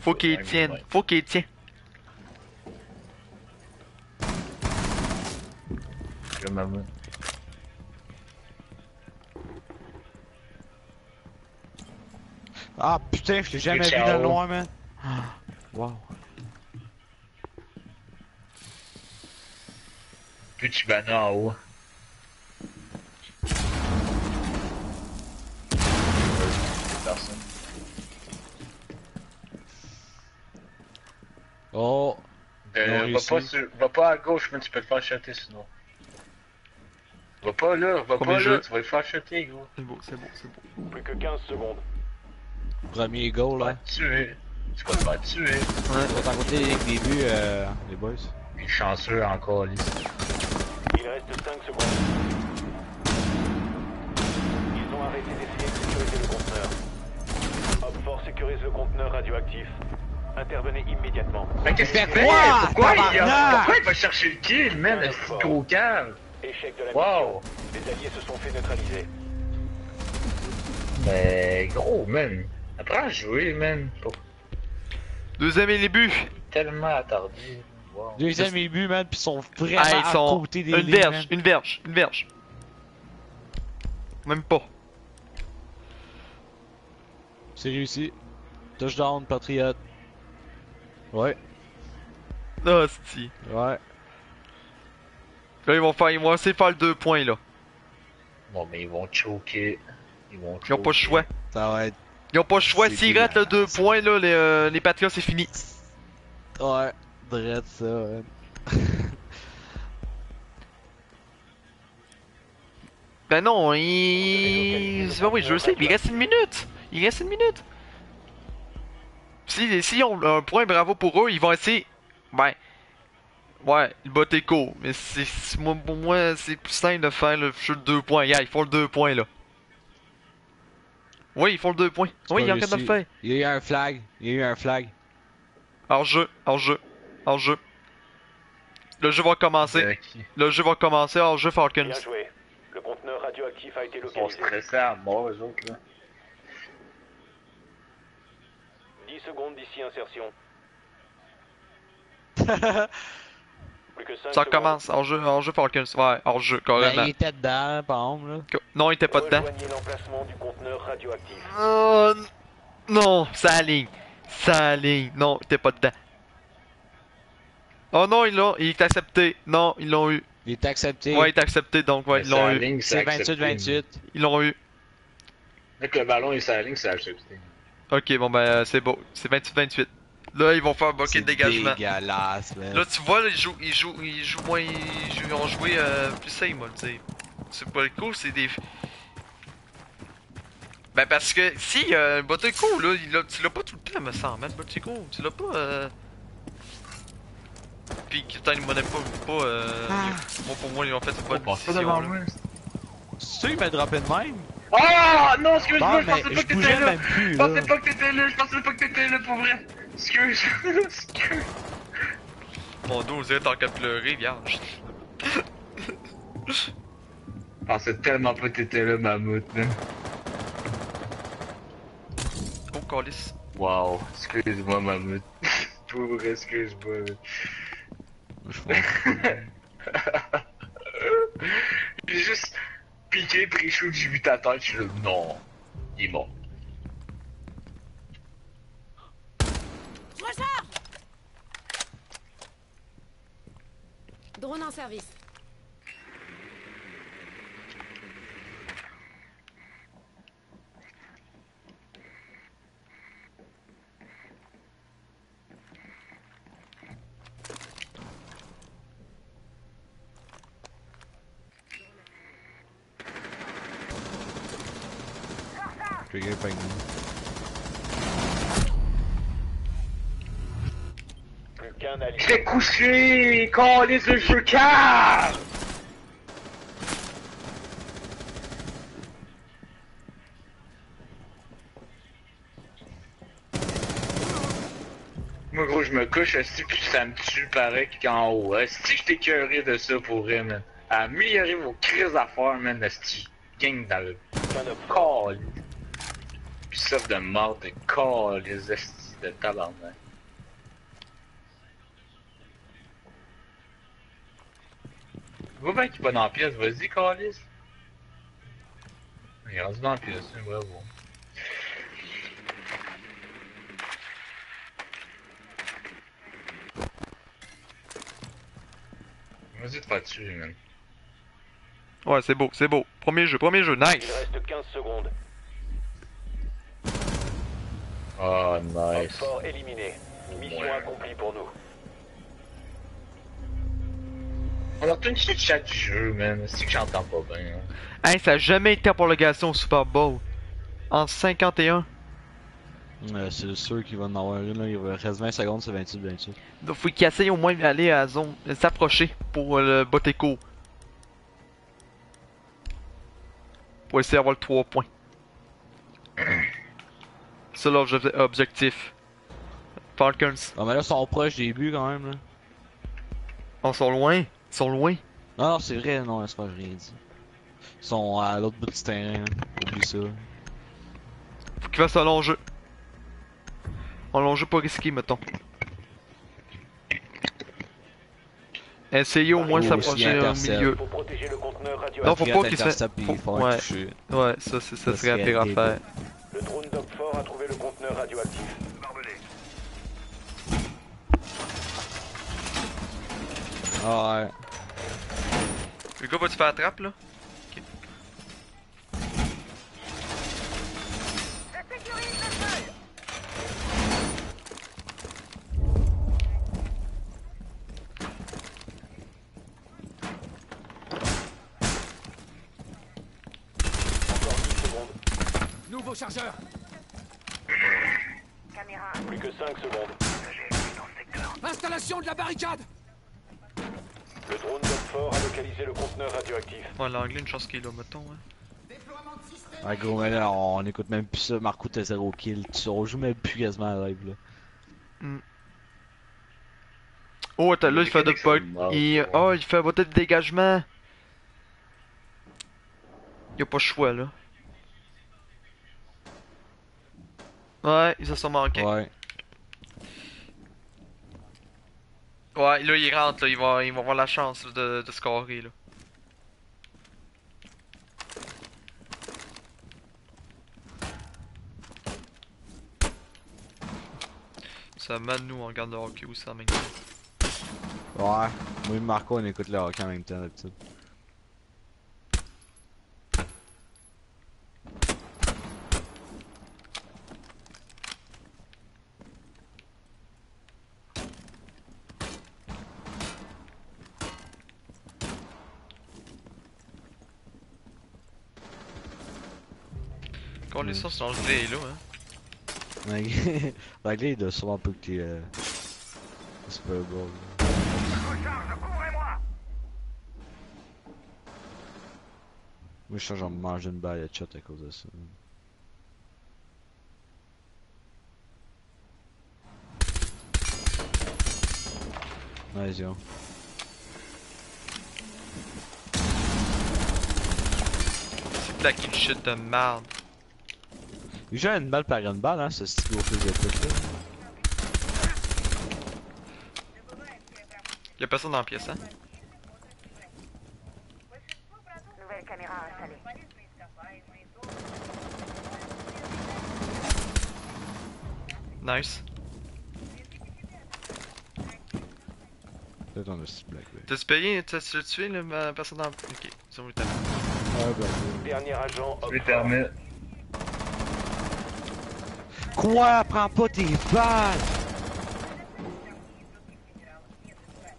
Faut qu'il tienne, faut qu'il tienne.
Je m'amuse.
Ah, putain, je t'ai jamais vu de loin, man. Wow.
Plus de Chibana en haut. Personne.
Oh,
Euh, va, pas sur- va pas à gauche, mais tu peux te faire chuter sinon. Va pas là, va
Combien
pas
de
là, tu vas le faire chuter, gros.
C'est beau, c'est beau, c'est beau.
Plus que 15 secondes.
premier goal,
Tu vas
là.
te tuer. Tu vas te faire tuer.
On va t'en côté les débuts, euh, les boys.
Il est chanceux encore, lui.
Il reste 5 secondes. Ils ont arrêté d'essayer de sécuriser le conteneur. Hopfort sécurise le conteneur radioactif. Intervenez immédiatement.
Mais qu'est-ce qu'il fait?
quoi,
Pourquoi il, a... Pourquoi il va chercher le kill, man? Petit gros cave.
Échec de la
Wow.
Les alliés se sont fait neutraliser.
Mais gros, man. Apprends à jouer, man.
Deuxième et les buts.
tellement attardé. Wow.
Deuxième début, man, pis ils sont vraiment
Ah, ils
à
sont.
côté des
Une
lignes,
verge,
man.
une verge, une verge. Même pas.
C'est réussi. Touchdown, Patriote. Ouais,
Ah, si.
ouais.
Là, ils vont faire, ils vont essayer de faire le 2 points, là.
Bon, mais ils vont choquer. Ils vont
Ils ont pas le
choquer.
choix.
Ça va être.
Ils ont pas le choix. S'ils ratent le 2 points, là, les, euh, les Patriots, c'est fini.
Ouais, drette ça, man.
Ben non, il. C'est pas oui, je le sais, il reste une minute. Il reste une minute. Si, si on un point, bravo pour eux, ils vont essayer. Ben. Ouais, le bot est court. Mais c'est. Pour moi, c'est plus simple de faire le jeu de 2 points. Yeah, ils font le 2 points là. Oui, ils font le 2 points. Oui,
pas
ils regardent de le faire.
Il y a eu un flag. Il y a eu un flag.
Hors jeu, hors jeu, hors jeu. Le jeu va commencer.
Euh,
Le jeu va commencer hors jeu Falcons.
Bien joué. Le conteneur radioactif a été
Ils sont
localisé.
stressés à mort, eux autres, là.
10 secondes d'ici insertion. Plus que 5
Ça commence hors jeu, hors jeu Falcons. Ouais, hors jeu,
Ben,
carrément.
il était dedans, par exemple, là.
Non, il était pas dedans.
Du conteneur radioactif.
N- non, ça aligne. Ça aligne. Non, t'es pas dedans. Oh non, ils l'ont, il est accepté. Non, ils l'ont eu.
Il est accepté.
Ouais, il est accepté, donc ouais,
Mais
ils l'ont eu.
C'est
accepté.
28-28.
Ils l'ont eu.
Dès que le ballon est sur la ligne, c'est accepté.
Ok, bon ben, c'est beau. C'est 28-28. Là, ils vont faire un bucket de dégagement.
dégueulasse, man.
Là, tu vois, là, ils jouent, ils jouent, ils jouent moins, ils, jouent- ils ont joué euh, plus safe, moi, tu sais. C'est pas le cool, c'est des. Ben, parce que si, euh, Boteco, là, il l'a- tu l'as pas tout le temps, me semble, hein, Boteco. Tu l'as pas, euh. Que t'as une monnaie pas, pas, euh. Moi, pour moi, ils ont fait une bonne
pas
décision,
devant
là.
moi.
C'est sûr qu'il m'a droppé de même?
Ah non, excuse-moi, je pensais pas que t'étais là. Je
là.
pensais pas que t'étais là, je pensais pas que t'étais là pour vrai. Excuse, excuse.
Mon dos, on dirait t'en qu'à pleurer, vierge.
Je pensais tellement pas que t'étais là, mammouth, man.
Oh, calice.
Wow, excuse-moi, mammouth. Pour vrai, excuse-moi.
Je pense.
J'ai juste piqué, pris chou, j'ai vu ta tête, je suis non, il est mort.
Drone en service.
Qu'un allié.
J'étais couché, calice de jeu car Moi gros je me couche esti puis ça me tue pareil qu'en haut. Esti je t'ai curé de ça pour vrai man. Améliorer vos crises d'affaires man esti. Gang dans le
Qu'un
ça de mort de call les esti de tabarnak. Va bien qu'il pas dans la pièce, vas-y, Calis. Il est rendu dans la pièce, hein, bravo. Vas-y, te faire tuer, man.
Ouais, c'est beau, c'est beau. Premier jeu, premier jeu,
Il
nice.
reste 15 secondes.
Oh, nice.
fort éliminé. Mission
Ouais.
accomplie pour nous.
On a retenu le chat du jeu, man. C'est que j'entends pas bien. hein.
Hey, ça a jamais été en prolongation au Super Bowl. En 51.
Euh, c'est sûr qu'il va en avoir une, là. Il va reste 20 secondes, c'est 28-28.
Donc, faut qu'il essaye au moins d'aller à la zone, s'approcher pour euh, le Boteco. Pour essayer d'avoir le 3 points. C'est l'objectif. Falcons.
Ah, mais là, ils sont proches des buts quand même, là.
Oh, ils sont loin? Ils sont loin?
Non, non, c'est vrai, non, c'est pas j'ai rien dit. Ils sont à l'autre bout du terrain. Oublie ça.
Faut qu'il fasse un long jeu. Un long jeu pas risqué, mettons. Essayez au moins de
Ou
s'approcher au milieu.
Protéger le.
Non, faut pas qu'il se- faut- ouais.
un
ça, c'est, ça
Ça
serait
serait
pire
débile.
affaire.
Le drone d'Opfort a trouvé le conteneur radioactif.
Ah ouais.
Le gars va-tu faire la trappe, là?
Encore 10 secondes.
Nouveau chargeur
Caméra,
Plus que 5 secondes.
Installation de la barricade
Le drone d'Opfort a localisé le conteneur radioactif.
Ouais, l'anglais, une chance qu'il est là, mettons, hein.
Ouais, gros, mais là, on écoute même plus ça. Marco, t'as 0 kill. Tu- On joue même plus quasiment à live, là.
Oh, attends, là, il fait de
mécaniques sont
bug.
mortes,
Il...
ouais.
Oh, il fait voter de dégagement. Il a pas le choix, là. Ouais, ils se sont manqués. Ouais.
Ouais.
là, il rentre, là. Il va, il va avoir la chance de, scorer, là. Ça mène nous, on regarde le hockey aussi en même.
Ouais. Moi et Marco, on écoute le hockey en même temps, d'habitude.
Sons sont enlevés là, hein.
L'anglais, il doit sûrement pas que t'es. Euh... Bowl.
Recharge, couvrez-moi
Moi, je que j'en mange une balle de shot à cause de ça. Vas-y, yo.
C'est de la kill shit de merde.
Il joue à une balle par une balle, hein, ce style fils de pute là.
Y'a personne dans la pièce, hein?
Nouvelle caméra installée.
Nice.
Peut-être on a ce black, ouais.
T'as-tu payé, t'as-tu tué le- la personne dans la... Ok, ils ont eu le temps.
Ouais, black, ouais.
Dernier agent,
Je.
Quoi? Prends pas tes balles!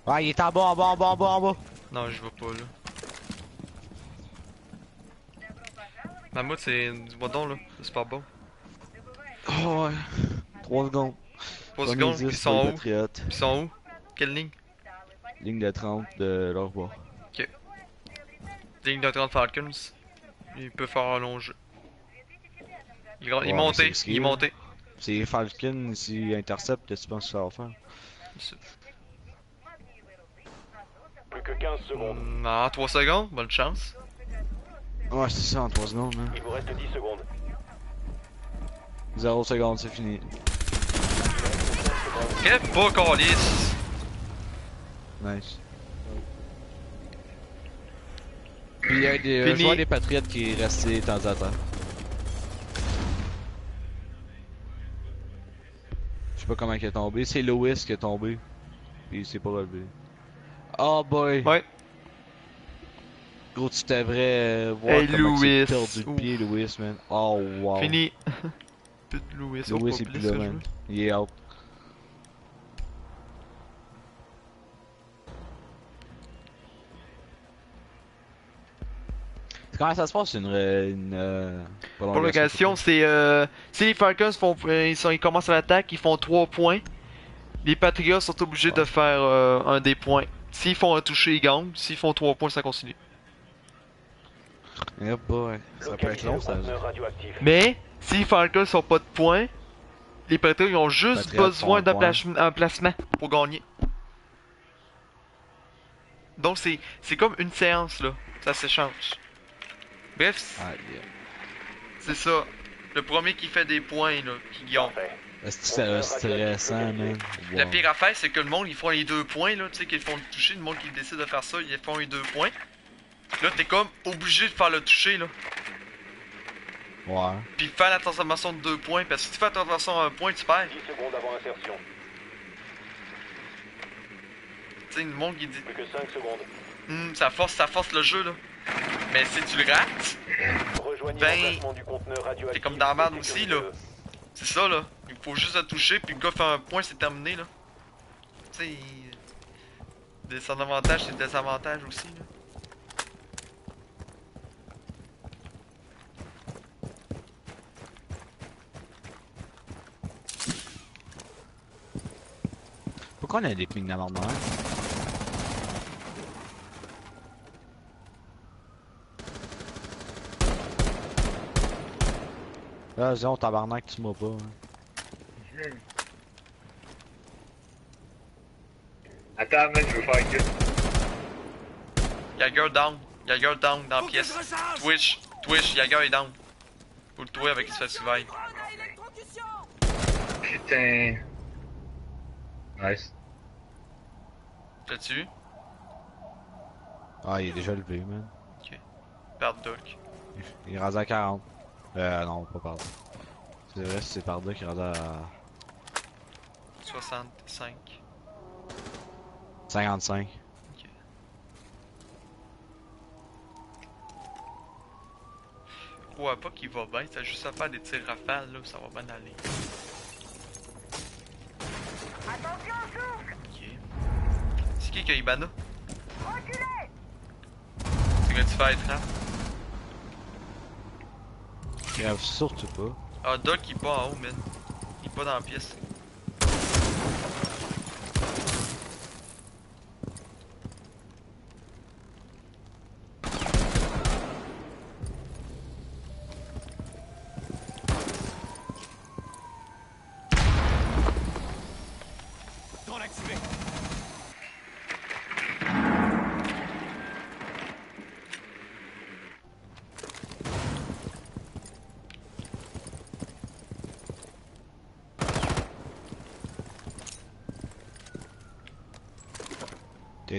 Ah, il est en bas, en bas, en bas, en bas, en bas.
Non, je vois pas là. Mammouth, c'est du bodon là, c'est pas bon.
Oh, ouais. 3 secondes.
3
Premier
secondes,
10
ils sont où? Ils sont où? Quelle ligne?
Ligne de 30 de leur bois.
Ligne de 30 Falcons. Il peut faire un long jeu. Il, gra- il
Ouais,
est monté, il est monté.
C'est Falcon, s'il intercepte, qu'est-ce que tu penses que ça va faire?
plus que 15 secondes.
Mm, Ah, 3 secondes, bonne chance.
Ouais, c'est ça en 3 secondes, hein.
Il vous reste 10 secondes.
0 secondes, c'est fini.
Ok, pas calice.
Nice. Puis il y a des un
Fini.
des Patriotes qui est resté de temps en temps. Sais pas comment il est tombé. C'est Lewis qui est tombé. Puis il s'est pas relevé. Oh boy!
Ouais.
Gros, tu devrais euh, voir
Hey,
comment
Lewis.
s'est perdu le pied, Lewis, man. Oh wow.
Fini. Pute Louis, oh,
Lewis est
plus,
plus là, man. Il est out. Comment ça se passe une, euh, une euh,
Prolongation, c'est euh, si les Falcons font, ils, sont, ils commencent à l'attaque, ils font 3 points. Les Patriots sont obligés de faire euh, un des points. S'ils font un toucher, ils gagnent. S'ils font 3 points, ça continue.
Boy, ça peut être long ça.
Mais si les Falcons sont pas de points, les Patriots ils ont juste
Patriots
besoin d'un placement pour gagner. Donc c'est c'est comme une séance là, ça s'échange. Bref,
Ah, yeah.
c'est ça. Le premier qui fait des points là, qui gagne.
Que c'est stressant, man?
La pire affaire, c'est que le monde, ils font les deux points, là, tu sais, qu'ils font le toucher, le monde qui décide de faire ça, ils font les deux points. Là, t'es comme obligé de faire le toucher, là.
Ouais.
Puis faire la transformation de deux points, parce que si tu fais la transformation à un point, tu perds.
10 secondes avant insertion.
Tu sais, le monde qui dit,
Plus que 5 secondes.
Hum, ça force, ça force le jeu, là. Mais si tu le rates,
Rejoignez
Ben, t'es comme dans la merde aussi, là. c'est ça, là. Il faut juste le toucher, puis le gars fait un point, c'est terminé, là. Tu sais, il- des son avantage, c'est des désavantages aussi, là.
Pourquoi on a des pings d'amendement? Là, Zion, tabarnak, tu m'as pas. hein.
Attends, man, je veux faire que.
Jagger down. Jagger down dans la pièce. Twitch, Twitch, Jagger est down. Faut le trouver avec ce survive.
Putain. Nice.
T'as-tu?
Ah, il est déjà levé, man.
Perdre Duck.
Il est rendu à 40. Euh, non, pas par là. C'est vrai, c'est par là qu'il est rendu à
65.
55.
Je crois pas qu'il va bien, t'as juste à faire des tirs rafales là, ça va bien aller. Ok. C'est qui qui a Ibana? C'est que tu fais être hein?
Grave surtout pas.
Ah, Doc, il pas en haut, man? Il est pas dans la pièce.
Drone activé.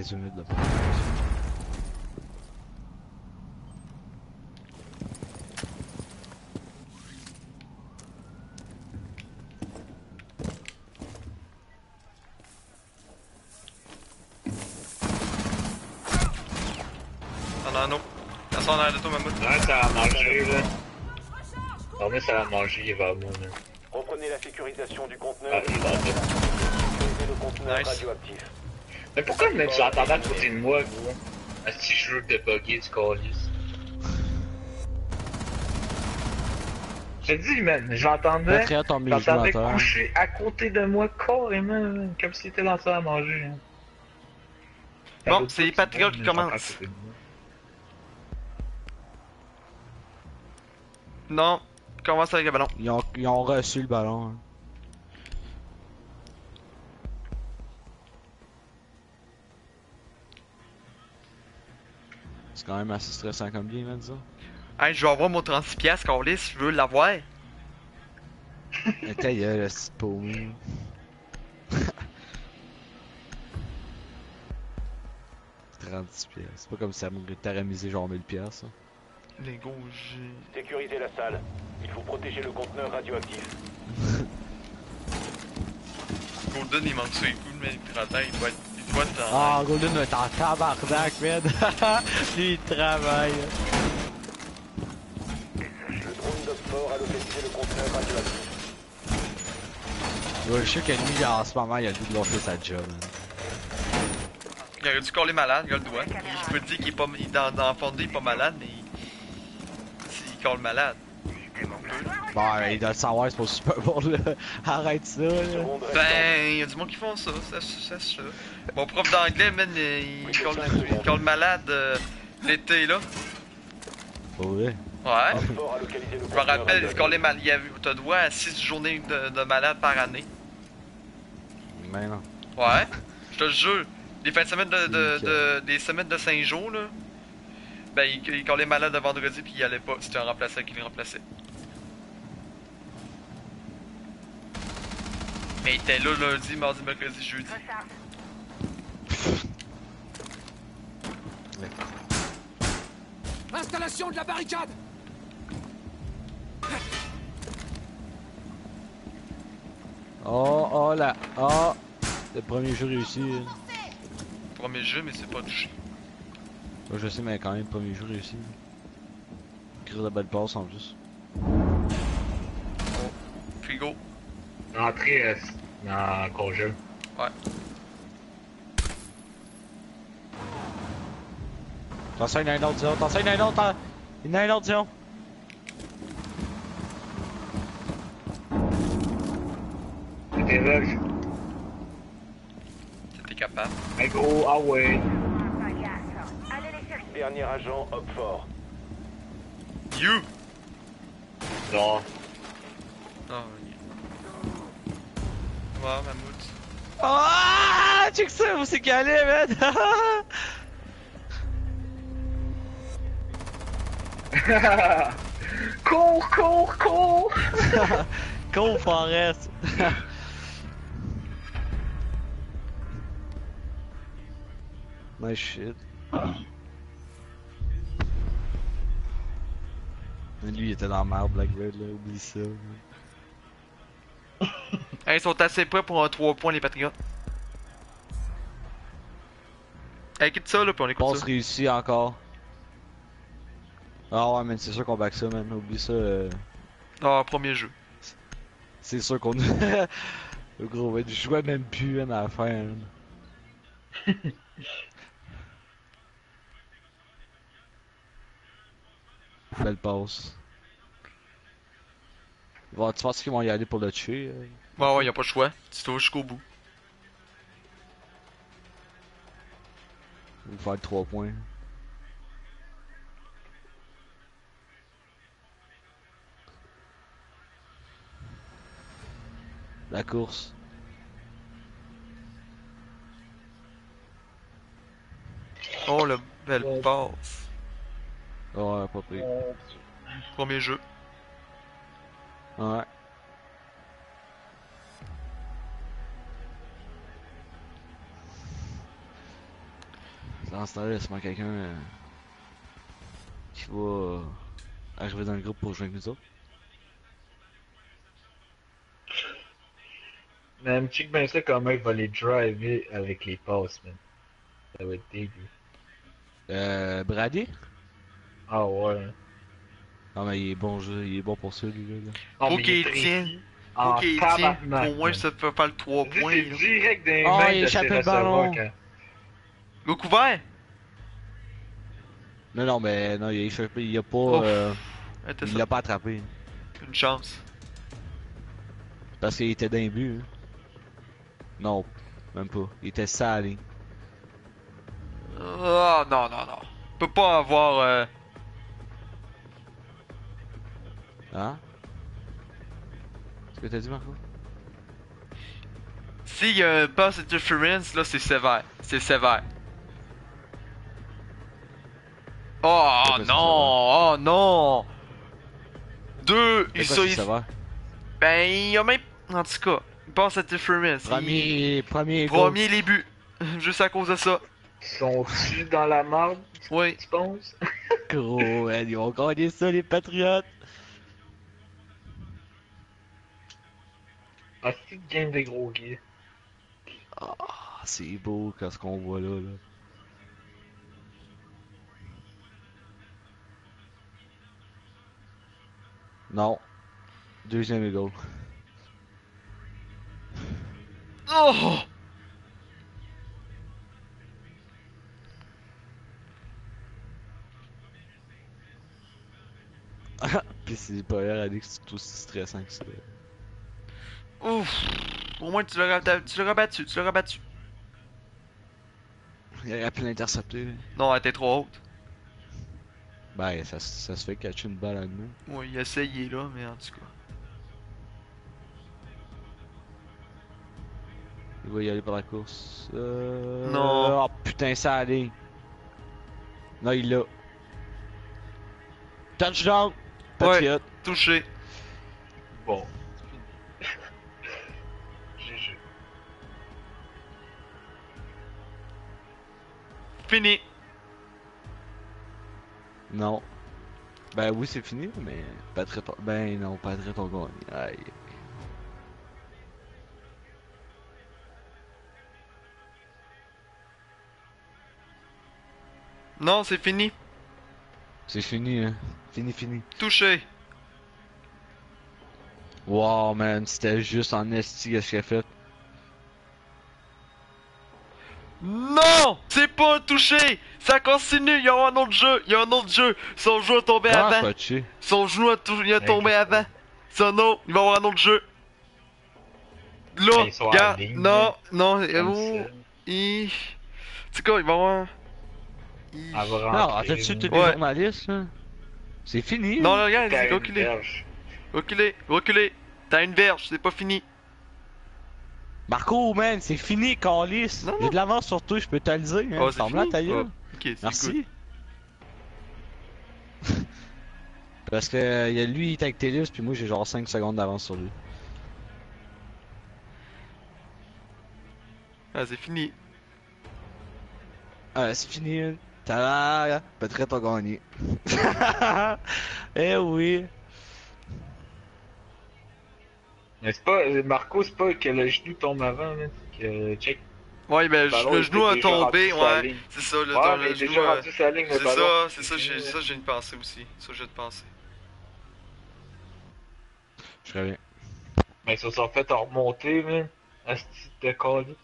T'es humide là.
T'en as un autre? Ça sort en arrière de toi, Mammouth.
Ouais, ça va manger, là. Non, mais ça va manger, il va mourir.
Reprenez la sécurisation du conteneur.
Ah, il va
le conteneur
Nice.
radioactif.
Mais pourquoi même tu l'entendais à côté de moi, gros? Un petit jeu de bugger du calice. Je te dis, man, j'entendais. J'entendais coucher à côté de moi carrément, man, comme s'il était dans la salle à manger. hein.
Bon, c'est les Patriotes qui commencent. Non, commence avec le ballon.
Ils ont, ils ont reçu le ballon. hein. Quand même assez stressant comme game, man, ça.
Hey, je vais avoir mon 36$, piastres, Carlis, je veux l'avoir.
Mais ta gueule, le petit paumé. Pièces. C'est pas comme si ça m'aurait t'aurait misé genre 1000 pièces.
Les gros, j'ai.
Sécurisez la salle. Il faut protéger le conteneur radioactif.
Golden, il manque sur les coups, mais il travaille, il doit être. Doit être en.
Ah, Golden va être en tabarnak, man. Lui, il travaille.
Le drone d'Oxford a localisé le conteneur radioactif.
Ouais, je sais que lui, en ce moment, il a le goût de lancer sa job, man.
Il aurait dû coller malade, il a le doigt. Je peux te dire qu'il est pas. Il, dans, dans le fond de lui, il est pas malade, mais. il- Il colle malade.
Bon, ouais, il doit le savoir, c'est pas Super Bowl, là. Arrête ça, là.
Ben, il y a du monde qui font ça, ça, ça, ça. Mon prof d'anglais, man, il colle, il colle malade euh, l'été, là. Ouais.
A localisé le
Je me rappelle, il collait mal. Il y droit à 6 journées de, de malade par année.
Mais non.
Ouais. Je te le jure. Les fins de semaine de, de, de- des semaines de 5 jours, là. Ben, il, il collait malade le vendredi, puis il allait pas. C'était un remplaçant qui le remplaçait. Mais il était là lundi, mardi, mercredi, jeudi.
Installation de la barricade
Oh, oh là. Oh. Le premier jeu réussi. hein.
Premier jeu, mais c'est pas touché.
Ouais, je sais, mais quand même, premier jeu réussi. Écrire de belle passe en plus.
Frigo.
Rentrer euh, dans congé.
Attention, il y en a une autre zone. Attention, il y en a une autre. Il y en a une autre zone.
C'était rush.
C'était capable.
Mais gros, ah ouais.
Un.
Dernier agent, Oxford.
You!
Non.
Yeah. Ouais, mammouth.
Ah! Check ça, où c'est qu'il allait, man!
cours, cours, cours!
Cool Forest! nice shit. Mais Lui, il était dans la merde, Black Red, là, oublie ça. man.
Ils sont assez prêts pour un 3 points, les Patriotes. Hey, quitte ça, là, puis on écoute
Passe
ça.
réussi encore. Ah ouais, man, c'est sûr qu'on back ça, man. Oublie ça. euh,
Ah, premier jeu.
C'est sûr qu'on. Le gros, ouais, je jouais même plus, man, à la fin, man. Belle passe. Va, tu penses qu'ils vont y aller pour le tuer? euh?
Bon, ouais, y a pas le choix. Tu te vas jusqu'au bout.
Ou faire 3 points? La course.
Oh, la belle
Ouais.
passe.
Ouais, pas pris.
Premier jeu.
Ouais. Dans ce temps-là, laisse-moi quelqu'un euh, qui va euh, arriver dans le groupe pour jouer avec nous autres.
Man, check bien ça comment il va les driver avec les passes, man. Ça va être dégueu.
Euh, Brady?
Ah ouais.
Non, mais il est bon jeu, il est bon pour ça, lui, là. là.
Ah,
Faut qu'il tienne. Faut qu'il tienne. Au moins, ça peut faire le 3
Je dis,
points.
Direct les
Oh,
mains
il échappe le ballon.
quand-
Le couvert?
Non, non, mais non, il a échappé, il a pas. Euh, il l'a pas attrapé.
Une chance.
Parce qu'il était d'un but. hein. Non, même pas. Il était salé.
Oh, non, non, non. On peut pas avoir. Euh...
Hein? Ce que t'as dit, Marco?
S'il y a un pass interference, là, c'est sévère. C'est sévère. Oh
c'est
non! Oh non! Deux! Ils sont. ils-
sévère?
Ben, il y a même. En tout cas, pass interference.
Premier, premier,
Il...
goal.
Premier les buts. Juste à cause de ça.
Sont-tu dans la marde,
Oui.
tu penses?
Gros, ils ont gagné ça, les Patriotes.
Ah, c'est game des gros gays.
Ah, c'est beau quand ce qu'on voit là, là. Non. Deuxième goal.
Oh!
Pis c'est pas l'air à dire que c'est aussi stressant que ça.
Ouf! Au moins, tu l'auras tu l'auras battu. Tu l'auras battu.
Il aurait pu l'intercepter.
Non, elle était trop haute.
Ben, ça, ça se fait catcher une balle à nous.
Oui, il a essayé là, mais en tout cas.
Il va y aller par la course. Euh...
Non.
Oh putain, ça allait. Non, il l'a. Touchdown! Patriot.
Touché.
Bon. GG.
Fini.
Non. Ben oui, c'est fini, mais Patriot. Ben non, Patriot ont gagné. Aïe.
Non, c'est fini.
C'est fini, hein. Fini, fini.
Touché.
Wow, man, c'était juste en esti ce qu'il a fait?
Non! C'est pas un touché! Ça continue, il y a un autre jeu, il y a un autre jeu. Son genou a tombé
Ah,
avant. Son genou a, tou- il a tombé avant. C'est un autre, il va y avoir un autre jeu. Là, regarde,
ligne,
non, non, oh, il... C'est quoi, il va y avoir... Il-
va
Non, tu
Ouais.
journalistes, là. C'est fini.
Non, là, regarde,
verge.
reculé, reculé. T'as une verge, c'est pas fini.
Marco, man, c'est fini, Calis. J'ai de l'avance sur toi, je peux te le dire. Hein.
Oh, c'est fini?
ta gueule.
Oh.
Merci. Parce que euh, y a lui, il est avec Télus, puis moi, j'ai genre 5 secondes d'avance sur lui.
Ah, c'est fini.
Ah, c'est fini. hein. Tada! Peut-être t'as gagné. eh oui.
Mais c'est pas, Marco, c'est pas que le genou tombe avant, man. Que, check.
Ouais, ben, le
était
genou a tombé, ouais. C'est ça, le,
Ouais,
le
mais
genou
déjà
a-
rendu sa ligne, le
C'est ça, c'est ça, j'ai
là.
ça, j'ai une pensée aussi. Ça, j'ai une pensée.
Je reviens.
Mais ils se sont fait en remonter, man. À ce type de colis.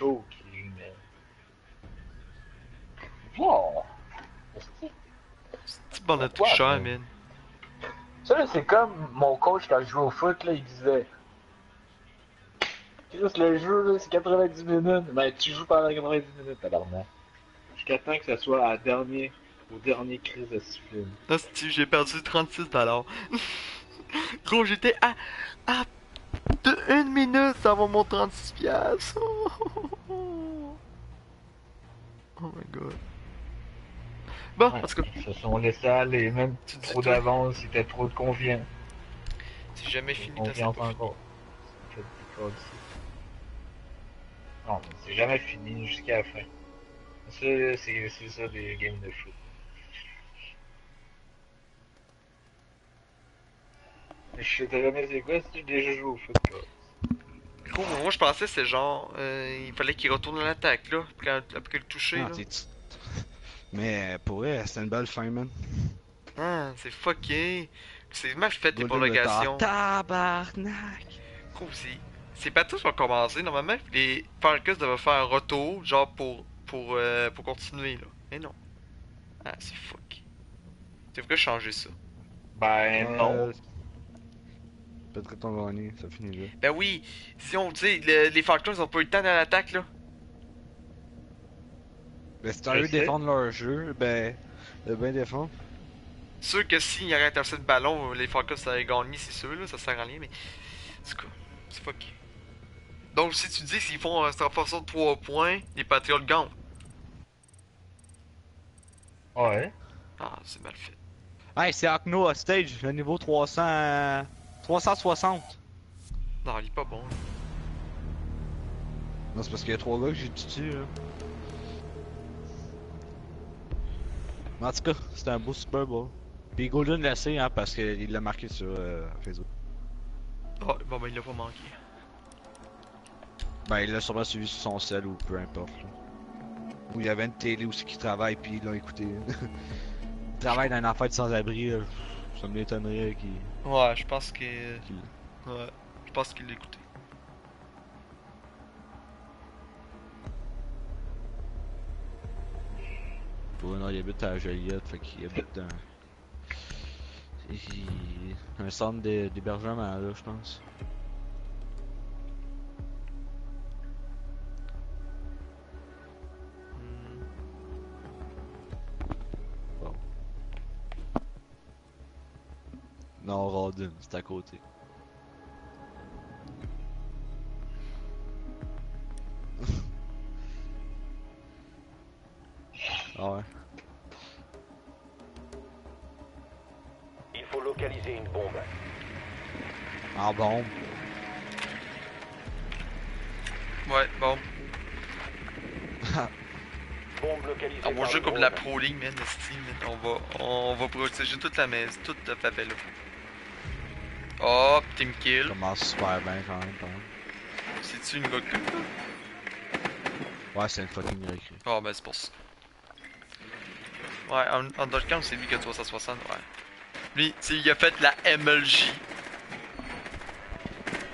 Non. Wow!
C'est bon de toucheur, man.
Ça, c'est comme mon coach quand je jouais au foot, là, il disait. Chris, le jeu, là, c'est 90 minutes. Mais tu joues pendant 90 minutes, tabarnak. Jusqu'à temps que ça soit à dernier, au dernier crise de.
Là, c'est- j'ai perdu 36 dollars. Gros, j'étais à, à une minute d'avoir mon 36 piastres. Oh my god. Bon,
Ouais,
tout cas,
Ils se sont laissés aller, même trop d'avance, c'était trop de confiance.
c'est jamais fini
Confiance encore. Non, c'est jamais fini jusqu'à la fin. C'est c'est ça des games de foot. Mais Je sais jamais c'est quoi si j'ai déjà joué au foot. quoi.
Gros, moi je pensais c'est genre, euh, il fallait qu'il retourne à l'attaque là, quand, après le toucher
Ah,
là.
Mais pour vrai, c'était une belle fin, man.
Ah, c'est fucké. C'est mal fait les
le
prolongations.
Tabarnak!
Gros, c'est- c'est pas tous qui ont commencé. Normalement, les Falcons devaient faire un retour, genre pour pour euh, pour continuer là. Mais non. Ah, c'est fuck. Tu devrais changer ça.
Ben non.
Euh, Peut-être gagné, ça finit là.
Ben oui, si on dit le- les Falcons ils ont pas eu le temps dans l'attaque là.
Ben, t'arrives à
sais.
défendre leur jeu, ben, de bien défendre.
Sûr que s'ils arrêtent un seul ballon, les Falcons ça aurait gagné, c'est sûr là, ça sert à rien, mais. C'est quoi? C'est fuck. Donc si tu dis s'ils font un renforcement de 3 points, les Patriots gagnent.
Ouais.
Ah, c'est mal fait.
Hey, c'est Akno à stage, le niveau 300. Euh, 360.
Non, il est pas bon. là.
Non, c'est parce qu'il y a trois gars que j'ai tué là. Mais en tout cas, c'était un beau Super Bowl. Puis Golden l'a sait, hein, parce qu'il l'a marqué sur euh, Facebook.
Ah, bon ben il l'a pas manqué.
Ben, il l'a sûrement suivi sur son cell ou peu importe. Là. Ou il y avait une télé aussi qui travaille, puis il l'a écouté. il travaille dans un affaire de sans-abri, ça m'étonnerait qu'il.
Ouais, je pense
qu'il-
Ouais, je pense qu'il écouté.
Pour non, il habite à Joliette, fait qu'il habite dans. il- Un centre d'hé- d'hébergement là, je pense. Non, Rodin, c'est à côté. ah ouais.
Il faut localiser une bombe.
En bombe.
Ouais, bon.
Bombe localisée.
On va jouer comme la. Pro League, man, man. On va, on va protéger toute la maison, toute la favela. Oh, team kill.
Commence super bien quand même. Quand même.
C'est-tu une recrue, là?
Ouais, c'est une fucking recrue.
Oh, ben c'est pour ça. Ouais, un- Undercount, c'est lui qui a 360, ouais. Lui, tu sais, il a fait la MLJ.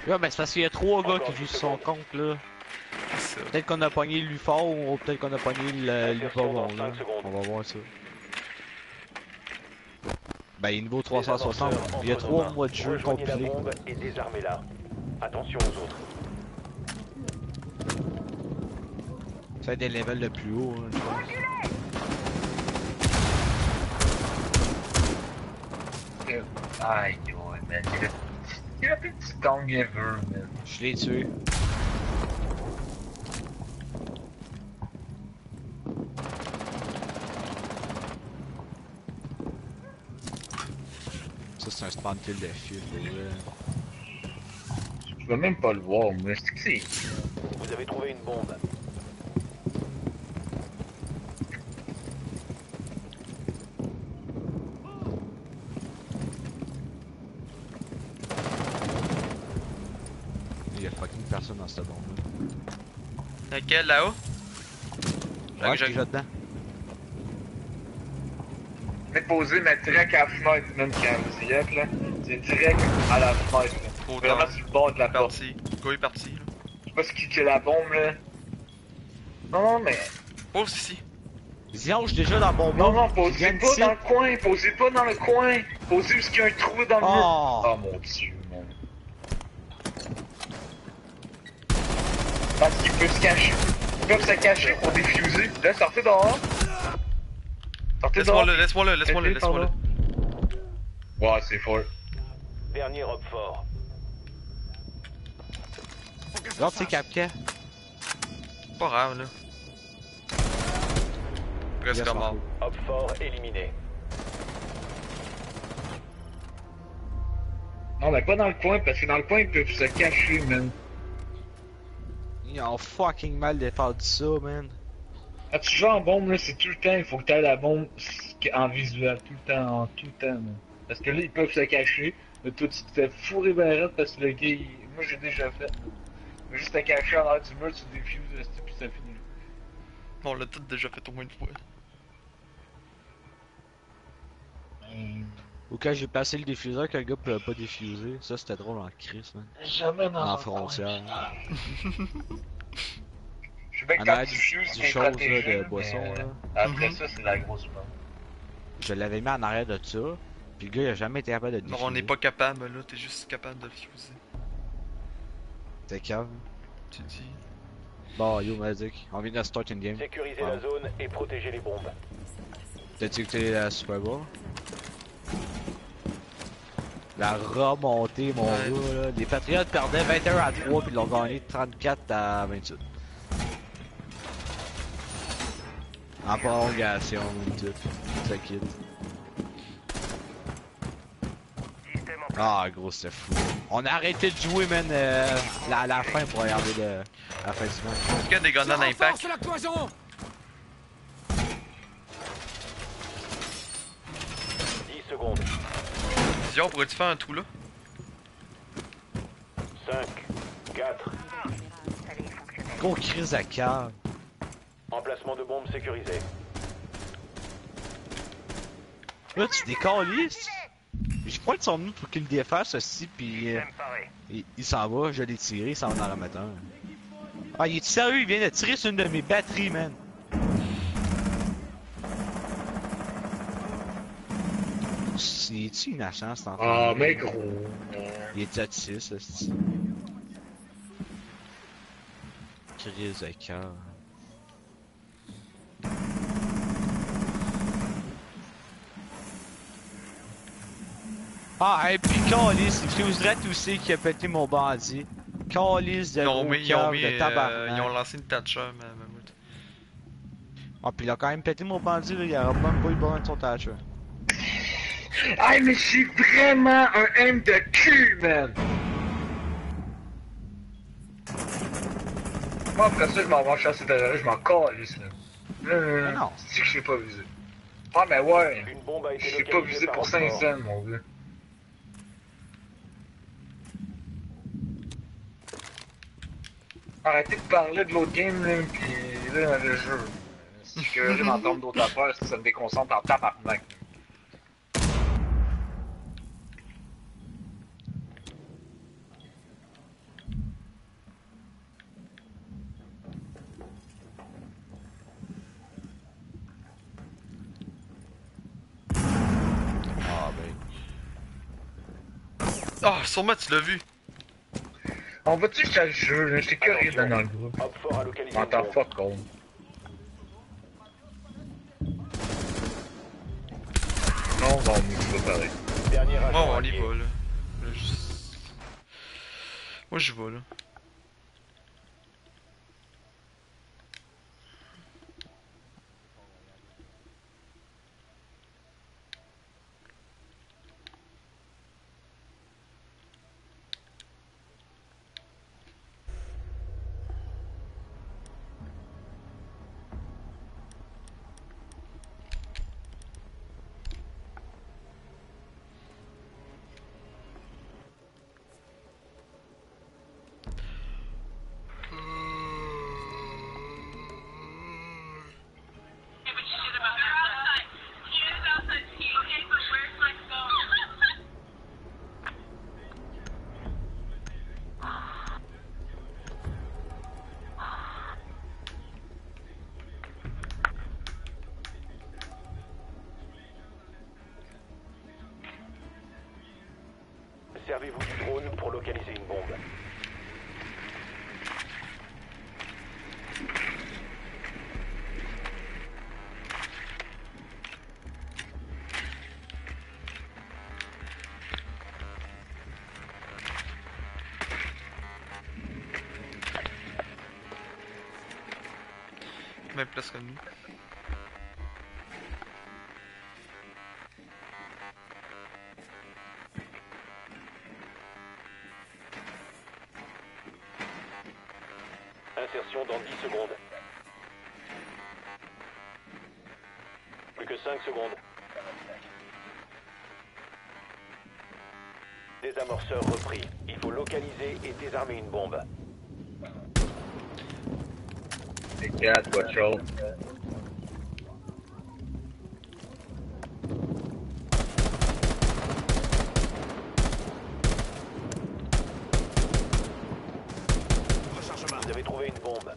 Ouais, ben c'est parce qu'il y a trois gars qui jouent sur son compte là.
Ça.
Peut-être qu'on a pogné lui fort ou peut-être qu'on a pogné là. On va voir ça. Ben il est niveau 360. Il y a trois mois de jeu
bombe et désarmez-la. Attention aux autres.
Fait des levels de plus haut. Hein, je pense.
Aïe, ouais, man. Plus de petit tongue ever, man.
Je l'ai tué. C'est un spawn kill de fil pour vrai.
Je peux même pas le voir, mais c'est que c'est.
Vous avez trouvé une bombe.
Il y a fucking personne dans cette bombe là.
Lequel, là-haut?
Ouais,
j'ai-
dedans.
Mais poser ma track à la fenêtre, même quand vous y êtes, là. C'est direct à la fenêtre, là. Vraiment sur le bord de la porte.
Parti. Go est parti, là.
Je sais pas ce qui que la bombe, là. Non, non, mais.
Pose ici.
Suis déjà dans mon
Non, non, posez pas dans le coin, posez pas dans le coin. Posez où il y a un trou dans le mur.
Oh!
Oh mon dieu, mon. Parce qu'il peut se cacher. Ils peuvent se cacher pour défuser. Là, sortez dehors.
Laisse-moi le, laisse-moi le, laisse-moi le, laisse-moi le.
Ouais, c'est fort.
Dernier robe fort.
Regarde, c'est Capca.
Pas grave, là. Reste
Yes,
comme mort.
Hop fort éliminé.
Non, mais pas dans le coin, parce que dans le coin, ils peuvent se cacher, man.
Ils ont fucking mal de faire du ça, man.
Quand tu joues en bombe, là, c'est tout le temps, il faut que tu aies la bombe en visuel, tout le temps, en tout le temps. Parce que là, ils peuvent se cacher, mais toi, tu te fais fourrer ben raide parce que le gars, il- moi, j'ai déjà fait. Mais juste te cacher en l'air du mur, tu défuses, puis ça finit.
On l'a tout déjà fait au moins une fois.
Hum,
Ou quand j'ai passé le diffuseur que le gars pouvait pas diffuser. Ça, c'était drôle en crise, man.
Jamais dans
En frontière.
Je sais bien que quand tu t'es
là, de
mais,
boisson,
euh,
là.
Après
Mhm.
ça, c'est la grosse merde.
Je l'avais mis en arrière de ça. Puis le gars, il a jamais été capable de
Non, on n'est pas capable, là. T'es juste capable de le fuser.
T'es calme.
Tu dis.
Bon, yo, Magic. On vient de start une game.
Sécurisez
Ouais.
la zone et protégez les bombes.
T'as-tu écouté la Super Bowl? La remontée, mon
Ouais.
gars, là. Les Patriots perdaient 21 à 3 puis ils l'ont gagné 34 à 28. En prolongation, tout. Ça quitte. Ah, gros, c'était fou. On a arrêté de jouer, man, euh, la- à la fin pour regarder le, la fin du match.
En tout cas, des
Je
grenades d'impact.
renforce la cloison
10 secondes.
Vision, pourrais-tu faire un trou là?
5, 4.
Installé fonctionnel.
Gros crise à cœur.
Emplacement de bombe sécurisé.
Là, tu décalisses. Je crois qu'ils sont venus pour qu'ils le défassent aussi, puis euh, il, il s'en va, je l'ai tiré, il s'en va en remettre un. Ah, il est sérieux, il vient de tirer sur une de mes batteries, man. Il est-tu innocent, cet enfant?
Ah, mais gros.
Il est autiste, ce Crise de cœur. Ah, et puis Calis, Fuse aussi qui a pété mon bandit. Calis de
Ils ont
gros
mis, ils ont
cœur
mis,
de
euh,
tabarnak.
ils ont lancé une Thatcher, mais, ouais.
Ah, puis il a quand même pété mon bandit, là, il aura même pas eu besoin de son Thatcher.
Ah, mais c'est vraiment un M de cul, man! Moi, après ça, je m'en vais chasser derrière, je m'en calisse, man. Euh,
non.
C'est que je l'ai pas visé. Ah, mais ouais!
Une bombe a
Je
été
l'ai pas
localisée
visé pour
Hop
5
fort.
cents, mon gars. Arrêtez de parler de l'autre game, là, pis là, le jeu. Si je suis d'entendre d'autres affaires, ça me déconcentre en tabarnak.
Ah, ben.
Ah, sûrement tu l'as vu.
On va-tu que le jeu, là? J'étais curieux dans le groupe. On
bombe.
fuck all. Non, on va pareil.
Moi, on y va là. Moi, je vais là.
Servez-vous du drone pour localiser une bombe.
Même place que nous.
Dans 10 secondes. Plus que 5 secondes. Désamorceur repris. Il faut localiser et désarmer une bombe.
Les quatre, watch out.
Rechargement.
Vous avez trouvé une bombe.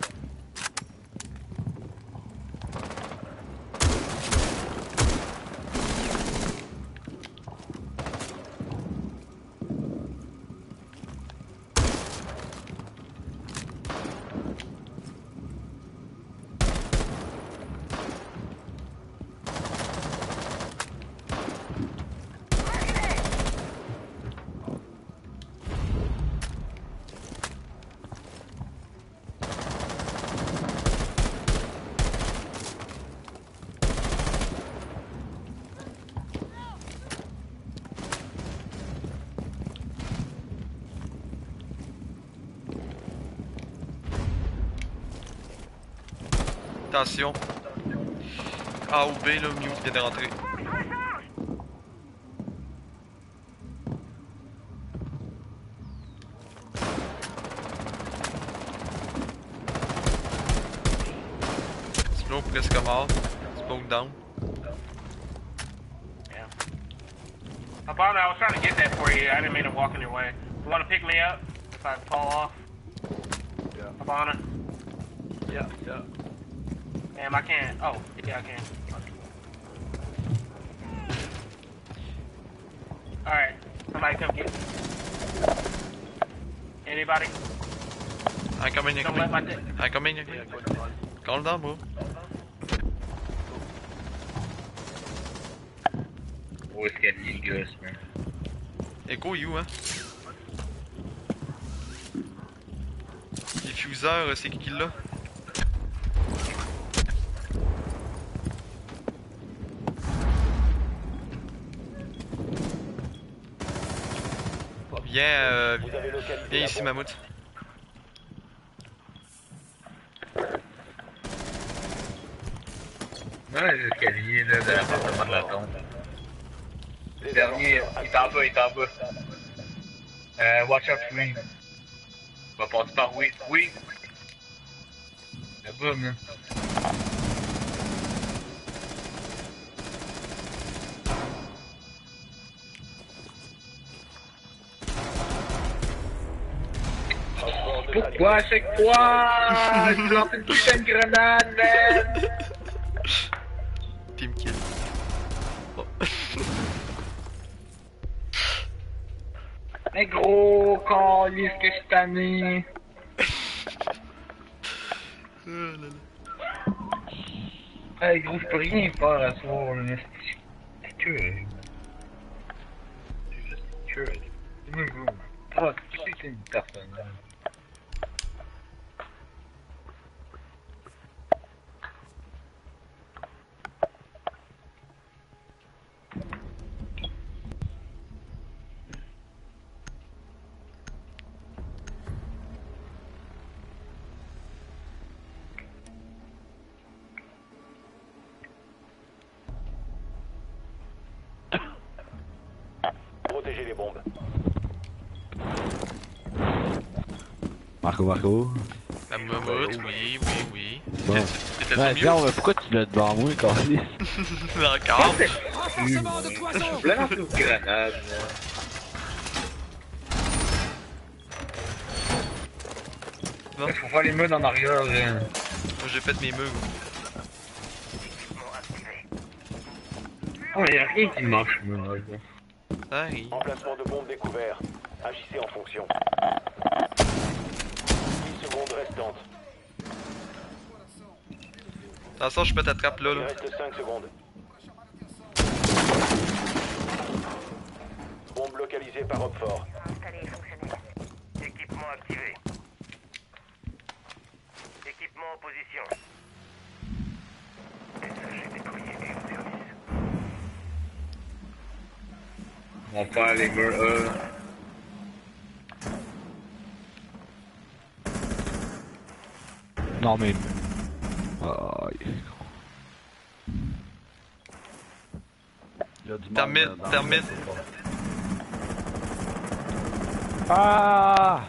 A ou B, là, Mew vient de rentrer. Smoke presque mort. Smoke down.
Abana, I was trying to get that for you. I didn't mean to walk in your way. You want to pick me up if I fall off?
Yeah.
Abana?
Yeah, yeah.
Damn, I can't. Oh, yeah, I can. Alright, somebody come get Anybody?
I'm coming, I'm coming. I'm coming, I'm coming. Calm down, bro.
Always getting you guys, man.
Echo, you, hein? Diffuseur, c'est qui qui l'a? Viens, euh, viens ici. Mammouth.
Ouais, les escaliers, là, de l'appartement de la tombe. Le dernier, il est en bas, il est en bas. Euh, watch out, oui. On va passer par oui. Oui. Là-bas, man. Pourquoi à chaque fois Je lance une putain de grenade, man
Team kill.
Mais gros, calice que je tanné. Hey gros, je peux rien faire à soir, là. mais c'est- C'est que. C'est juste que. C'est gros. Ah, tu sais que c'est une personne, là.
Protégez les bombes.
Marco, Marco.
La Mammouth, oui, oui, oui.
Bon.
T'étais
Ouais,
mieux?
Pierre, mais pourquoi tu l'as devant moi, Carlis?
Cloison.
Je lance une grenade.
Non.
Faut faire les meubles en arrière, là.
Moi, j'ai fait mes mugs.
Oh, y'a rien qui marche, moi.
Ça arrive.
Emplacement de bombe découvert. Agissez en fonction. 10 secondes restantes.
Attention, je peux t'attraper là,
Il reste 5 secondes. Bombe localisée par Opfort.
Équipement activé. Équipement en position.
SAG déployé et en service. On va faire les murs E.
Non, mais. Aïe.
Il y a du monde
Termine, termine.
Ah!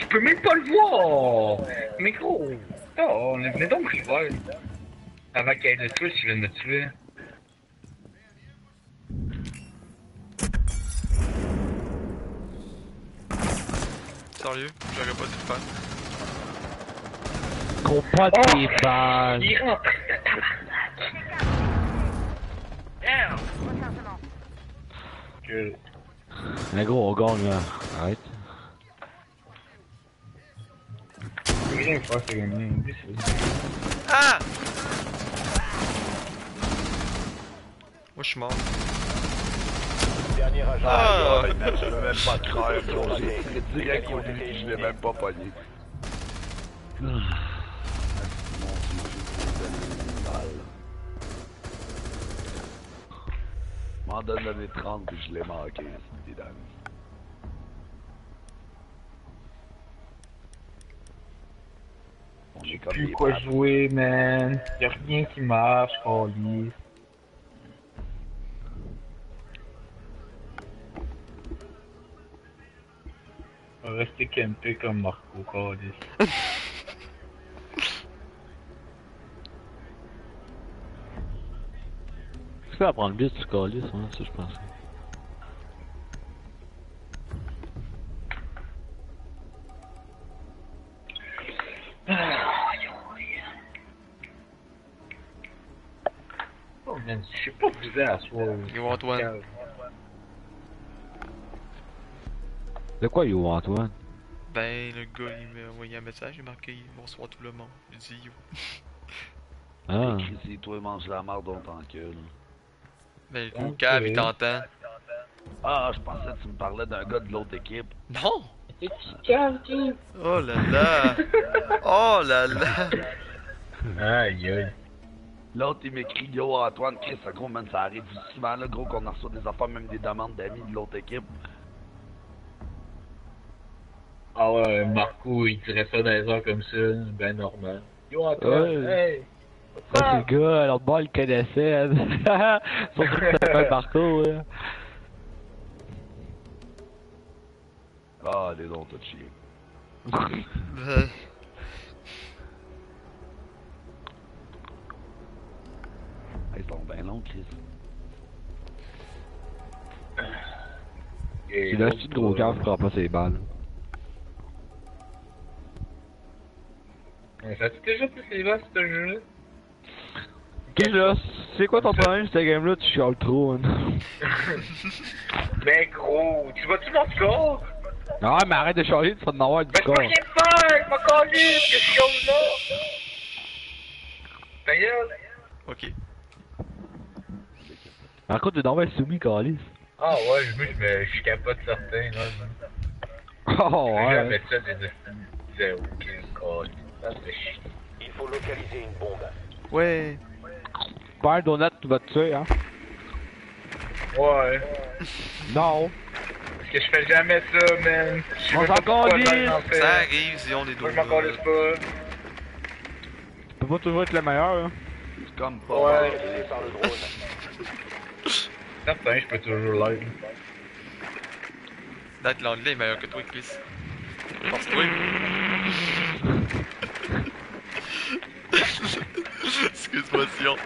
Je peux même pas le voir! Mais gros! Oh, on est venu donc rival. Avant qu'il y ait le twist, il vient de me tuer.
Sérieux, j'aurais pas dû le faire.
Pas
Oh!
tes balles!
Il rentre!
Rechargement.
Que...
Mais gros, on gagne là. Arrête.
C'est gagné.
Ah! Moi, je suis mort.
Dernier agent.
Ah!
Je vais même pas te croire. J'ai direct au début, je l'ai même pas pogné. Mal. M'en donne l'année 30 puis je l'ai manqué, c'est dingue. On est comme
Plus quoi jouer, man. Y'a rien qui marche, Carly. On va rester campé comme Marco, Carly.
Ça va prendre vite, ce calice, hein, ça je pense.
Pas êtes à soir.
Yo, Antoine.
De quoi, yo, Antoine?
Ben, le gars, il m'a envoyé un message, il a marqué bonsoir tout le monde. Il dit yo.
Ah.
C'est toi, mange la marde, on t'encule.
Ben, le gros
Ok.
cave, il t'entend.
Ah, je pensais que tu me parlais d'un gars de l'autre équipe.
Non! Oh là là! Oh là là!
Aïe, aïe.
L'autre, il m'écrit Yo Antoine, Chris, ça, gros, man, ça arrive souvent, là, gros, qu'on en reçoit des affaires, même des demandes d'amis de l'autre équipe.
Ah ouais, Marco, il dirait ça dans les heures comme ça, ben normal. Yo, Antoine,
Ouais.
hey!
Ça, c'est le gars, l'autre bord, il le connaissait. Surtout que ça s'appelle Marco, là.
Ah, les dons, t'as chier.
Ben,
Hey, ils sont bien longs, Chris.
C'est là, c'est gros cave, prend pas ses balles.
Mais Ça fait déjà plus les vaches, ce jeu-là?
Ok, là, c'est quoi ton problème, cette game-là? Tu chiales trop, hein?
Ben gros, tu vas-tu mon score?
Ah, mais arrête de chialer, tu vas en avoir du
je
corps.
peux rien faire, ma calice, que je chose là! Ta gueule!
ok.
Par contre, t'es le soumis, Calis.
Ah ouais, je je me- je capote certain, là.
Oh,
Je vais
ouais.
mettre ça des zéro, fait chier.
Il faut localiser une bombe.
Ouais.
Père Donut, tu vas te tuer, hein?
Ouais.
Non.
Parce que je fais jamais ça, man. Je
On s'en
fais.
Ça arrive si on est
Moi,
deux.
je m'en calisse pas.
Tu peux pas toujours être le meilleur, hein?
C'est comme pas.
Ouais. Certain, je peux toujours l'être.
Date l'anglais est meilleur que toi, Chris. Pense-toi. Excuse-moi, Sion.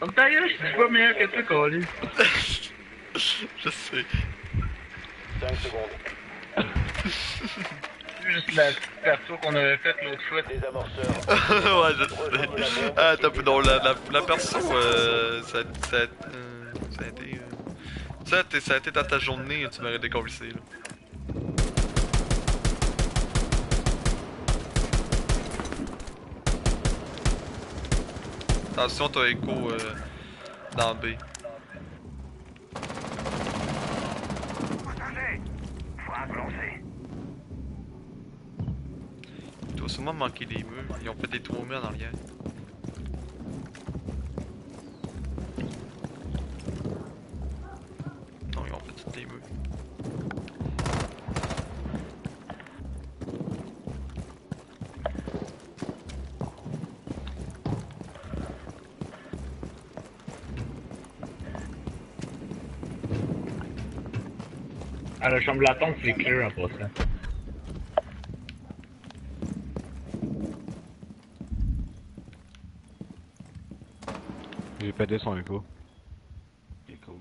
En ta gueule, je suis pas meilleur que toi, calice.
Je sais.
5 secondes.
C'est juste la perso qu'on avait faite l'autre fois.
Des amorceurs.
ouais, je sais. Ah, t'as peu non, la, la, la perso, euh, ça, ça, euh, ça a été. Euh... Ça, t'es- ça a été dans ta journée, tu m'aurais décollissé, là. Attention, t'as écho euh, dans B. Sûrement manquer des murs. Ils ont fait des trous murs en arrière. Non, ils ont fait tous les murs.
À la chambre latente, c'est clear en passant.
J'ai pété son écho.
C'est cool.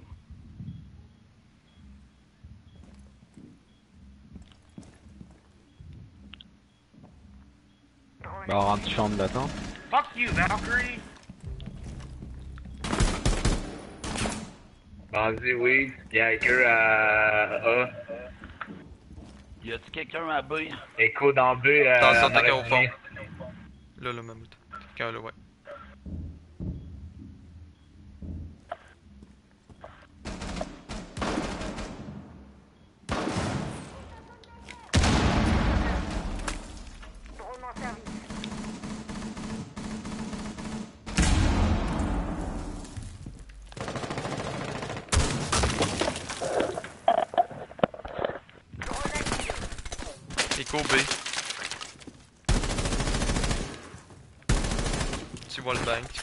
Bah, on rentre chambre d'attente.
Fuck you, Valkyrie.
Vas-y, oui. Jagger à A.
Y a-tu quelqu'un à B?
Echo dans B. euh,
Attention,
en
t'as qu'à au fond. Là, le mammouth. Là, ouais.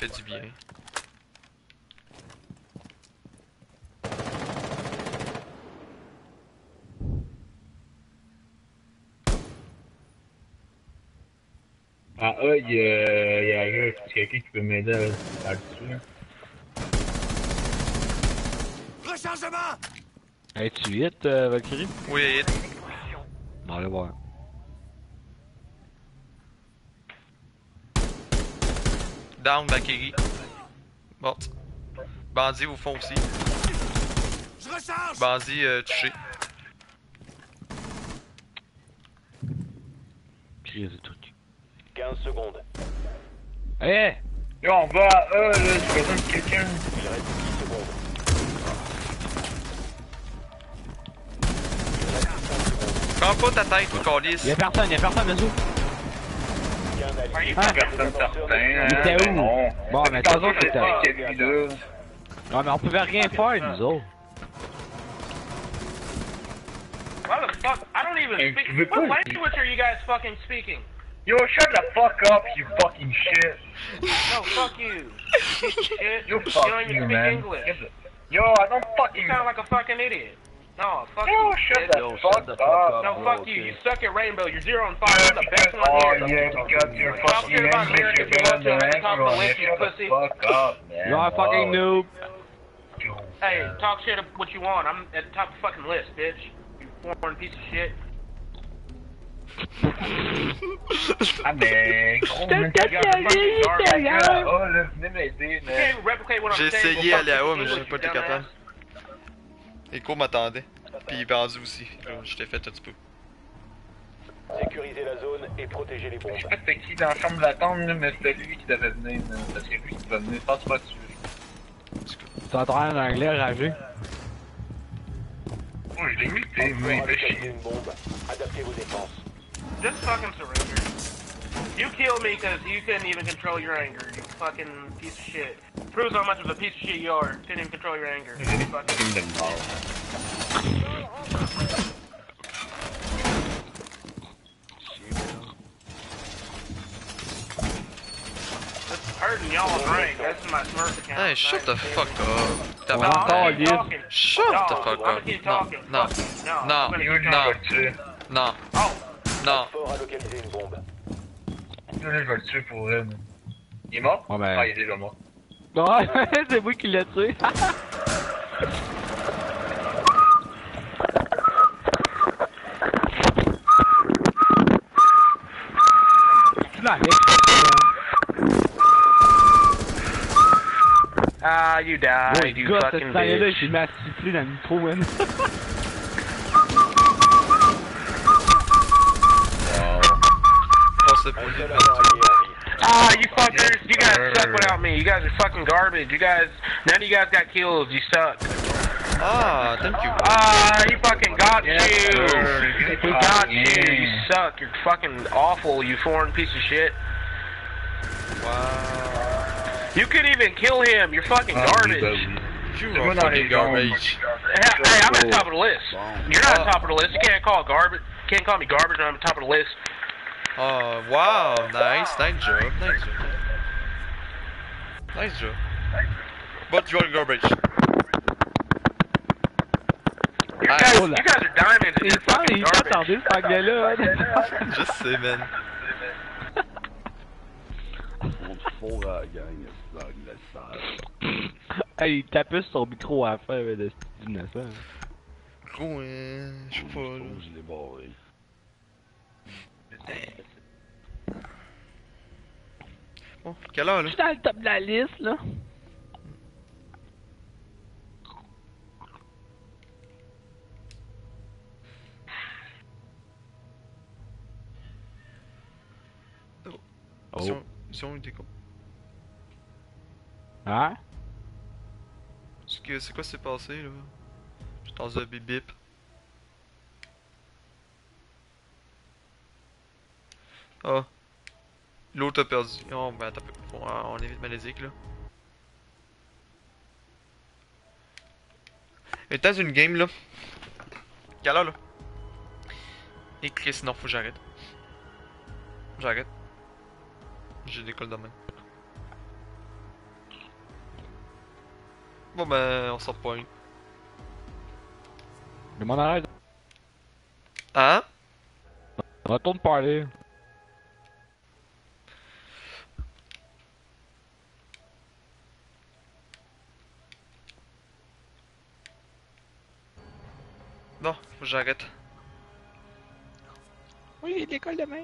Fait du bien.
À A, il y a quelqu'un qui peut m'aider à, le tuer.
Rechargement
Es-tu vite, euh, Valkyrie?
Oui, hit.
On va aller voir.
Down, Valkyrie. Morte. Bandit au fond aussi.
Je recharge
Bandit euh, touché.
Crise de truc.
15 secondes.
Eh!
Yo, on va à A, là. J'ai besoin de quelqu'un.
Il reste 10 secondes.
Prends pas ta tête, calice.
Y'a personne, y'a personne Ah,
Personne certain. hein.
Il était où?
Non.
Bon, mais
Tantôt,
toi,
c'était.
Ouais, mais on pouvait rien faire, nous autres.
The fuck? I don't even speak. What
pas-
language are you guys fucking speaking?
Yo, shut the fuck up, you fucking shit.
No, fuck you. Shit.
You
you
fuck
don't even
you,
speak
man.
English.
Yo, I don't fucking.
You sound like a fucking idiot. No, fuck
Yo,
you.
shut
bitch.
the
Yo,
fuck
shut the fuck
up.
No,
bro,
fuck
okay.
you. You suck at Rainbow. You're zero and five. I'm the best one
Oh,
here.
yeah, because you're
Talk
fucking
shit about
English,
America
you're
if you
better
want to,
than
man. Talk
everyone.
to
Yeah,
Lick, you
Shut the
pussy.
fuck up, man.
You're a fucking
Wow.
noob!
Hey, talk shit of what you want. I'm at the top of the fucking list, bitch. You foreign piece of shit.
Ah, mais gros,
t'ai
man,
fait
regarde,
chialer,
fucking
il
star,
était
les gars.
là.
Oh, là, venez m'aider,
You
man.
can't replicate what I'm
J'ai
saying.
essayé
Go
d'aller à
fuck
haut,
your
mais j'ai
English,
pas été
you
capable. Echo m'attendait. Puis il est perdu aussi. Là, je t'ai fait un petit peu.
Sécuriser la zone et protéger les bombes.
Je sais pas c'était qui dans la chambre d'attente, là, mais c'était lui qui devait venir, man. Parce que lui qui va venir, je pense pas dessus.
Tu entends un anglais ragé?
Oh, je l'ai muté, moi, il fait chier.
une bombe. Adaptez vos défenses.
Just fucking surrender. You killed me because you couldn't even control your anger, you fucking piece of shit. Proves how much of a piece of shit you are. Couldn't even control your anger. You fucking-
Fucking de mort.
It's hurting y'all drink. This is my Smurf account.
Hey, shut the fuck up.
No,
T'as
I'm
pas
gonna
encore
keep
lieu.
talking.
Shut
No,
the fuck
I'm gonna
up.
keep
Non,
talking.
non,
Fuck you. No,
non,
I'm gonna
Yo,
keep
je
non.
vais le tuer.
non,
Oh,
non
je vais le tuer pour elle. Il est mort?
Ouais. Ben-
ah, il est déjà mort.
Non, c'est moi qui l'ai tué.
Ah, you died, you fucking bitch.
Là, dans le micro, man.
vie.
Ah, you fuckers, you guys suck without me. You guys are fucking garbage. You guys, none of you guys got kills. You suck.
Ah, thank you.
Ah, he fucking got you.
sir.
He got
Yeah.
you. You suck. You're fucking awful. You foreign piece of shit.
Wow.
You couldn't even kill him. You're fucking
Ah,
garbage.
You are
dans
fucking garbage.
Hey, hey, I'm at the top of the list. You're not at the top of the list. You can't call garbage. Can't call me garbage when I'm at the top of the list.
Oh, wow, nice, nice job, nice job. Nice job. But you are garbage.
You guys,
oh là.
you guys are diamonds. You're
parle,
fucking
il
garbage.
s'attendait, cet anglais-là.
Je sais, man.
On te fourre à la gang, sale.
Hey, il tapait sur son micro à la fin, mais de ce innocent.
Gros, hein, je sais pas, là.
Je l'ai barré.
Bon, quelle heure, là?
Je suis dans le top de la liste, là.
Si
Oh.
on, si on était con.
Hein?
C'est quoi s'est passé, là? J'ai entendu un bip bip. Ah. L'autre a perdu. Oh, ben, attends peu. Faut- on évite Malésique, là. Et dans une game, là. Quelle heure, là? Et Chris, non, faut que j'arrête. J'arrête. J'ai l'école demain. Bon ben, on sort pas une.
Le monde arrête.
Hein?
Retourne parler.
Non, faut que j'arrête.
Oui, l'école demain.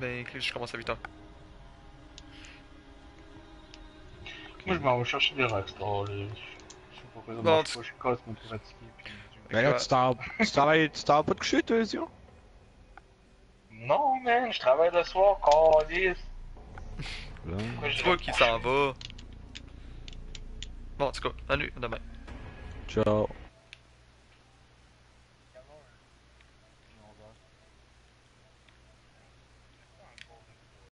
Ben, je commence à 8h.
Moi, je m'en vais chercher des rockstars, là. Je sais pas quoi, ça
Bon, tu-
je suis complètement fatigué. Puis...
Ben là, tu t'en tu travailles, tu t'en vas pas te coucher, toi, Zion?
Non, man, je travaille le soir, calice.
Là.
Pourquoi je
Toi qui s'en va. Bon, en tout cas, salut, à demain.
Ciao.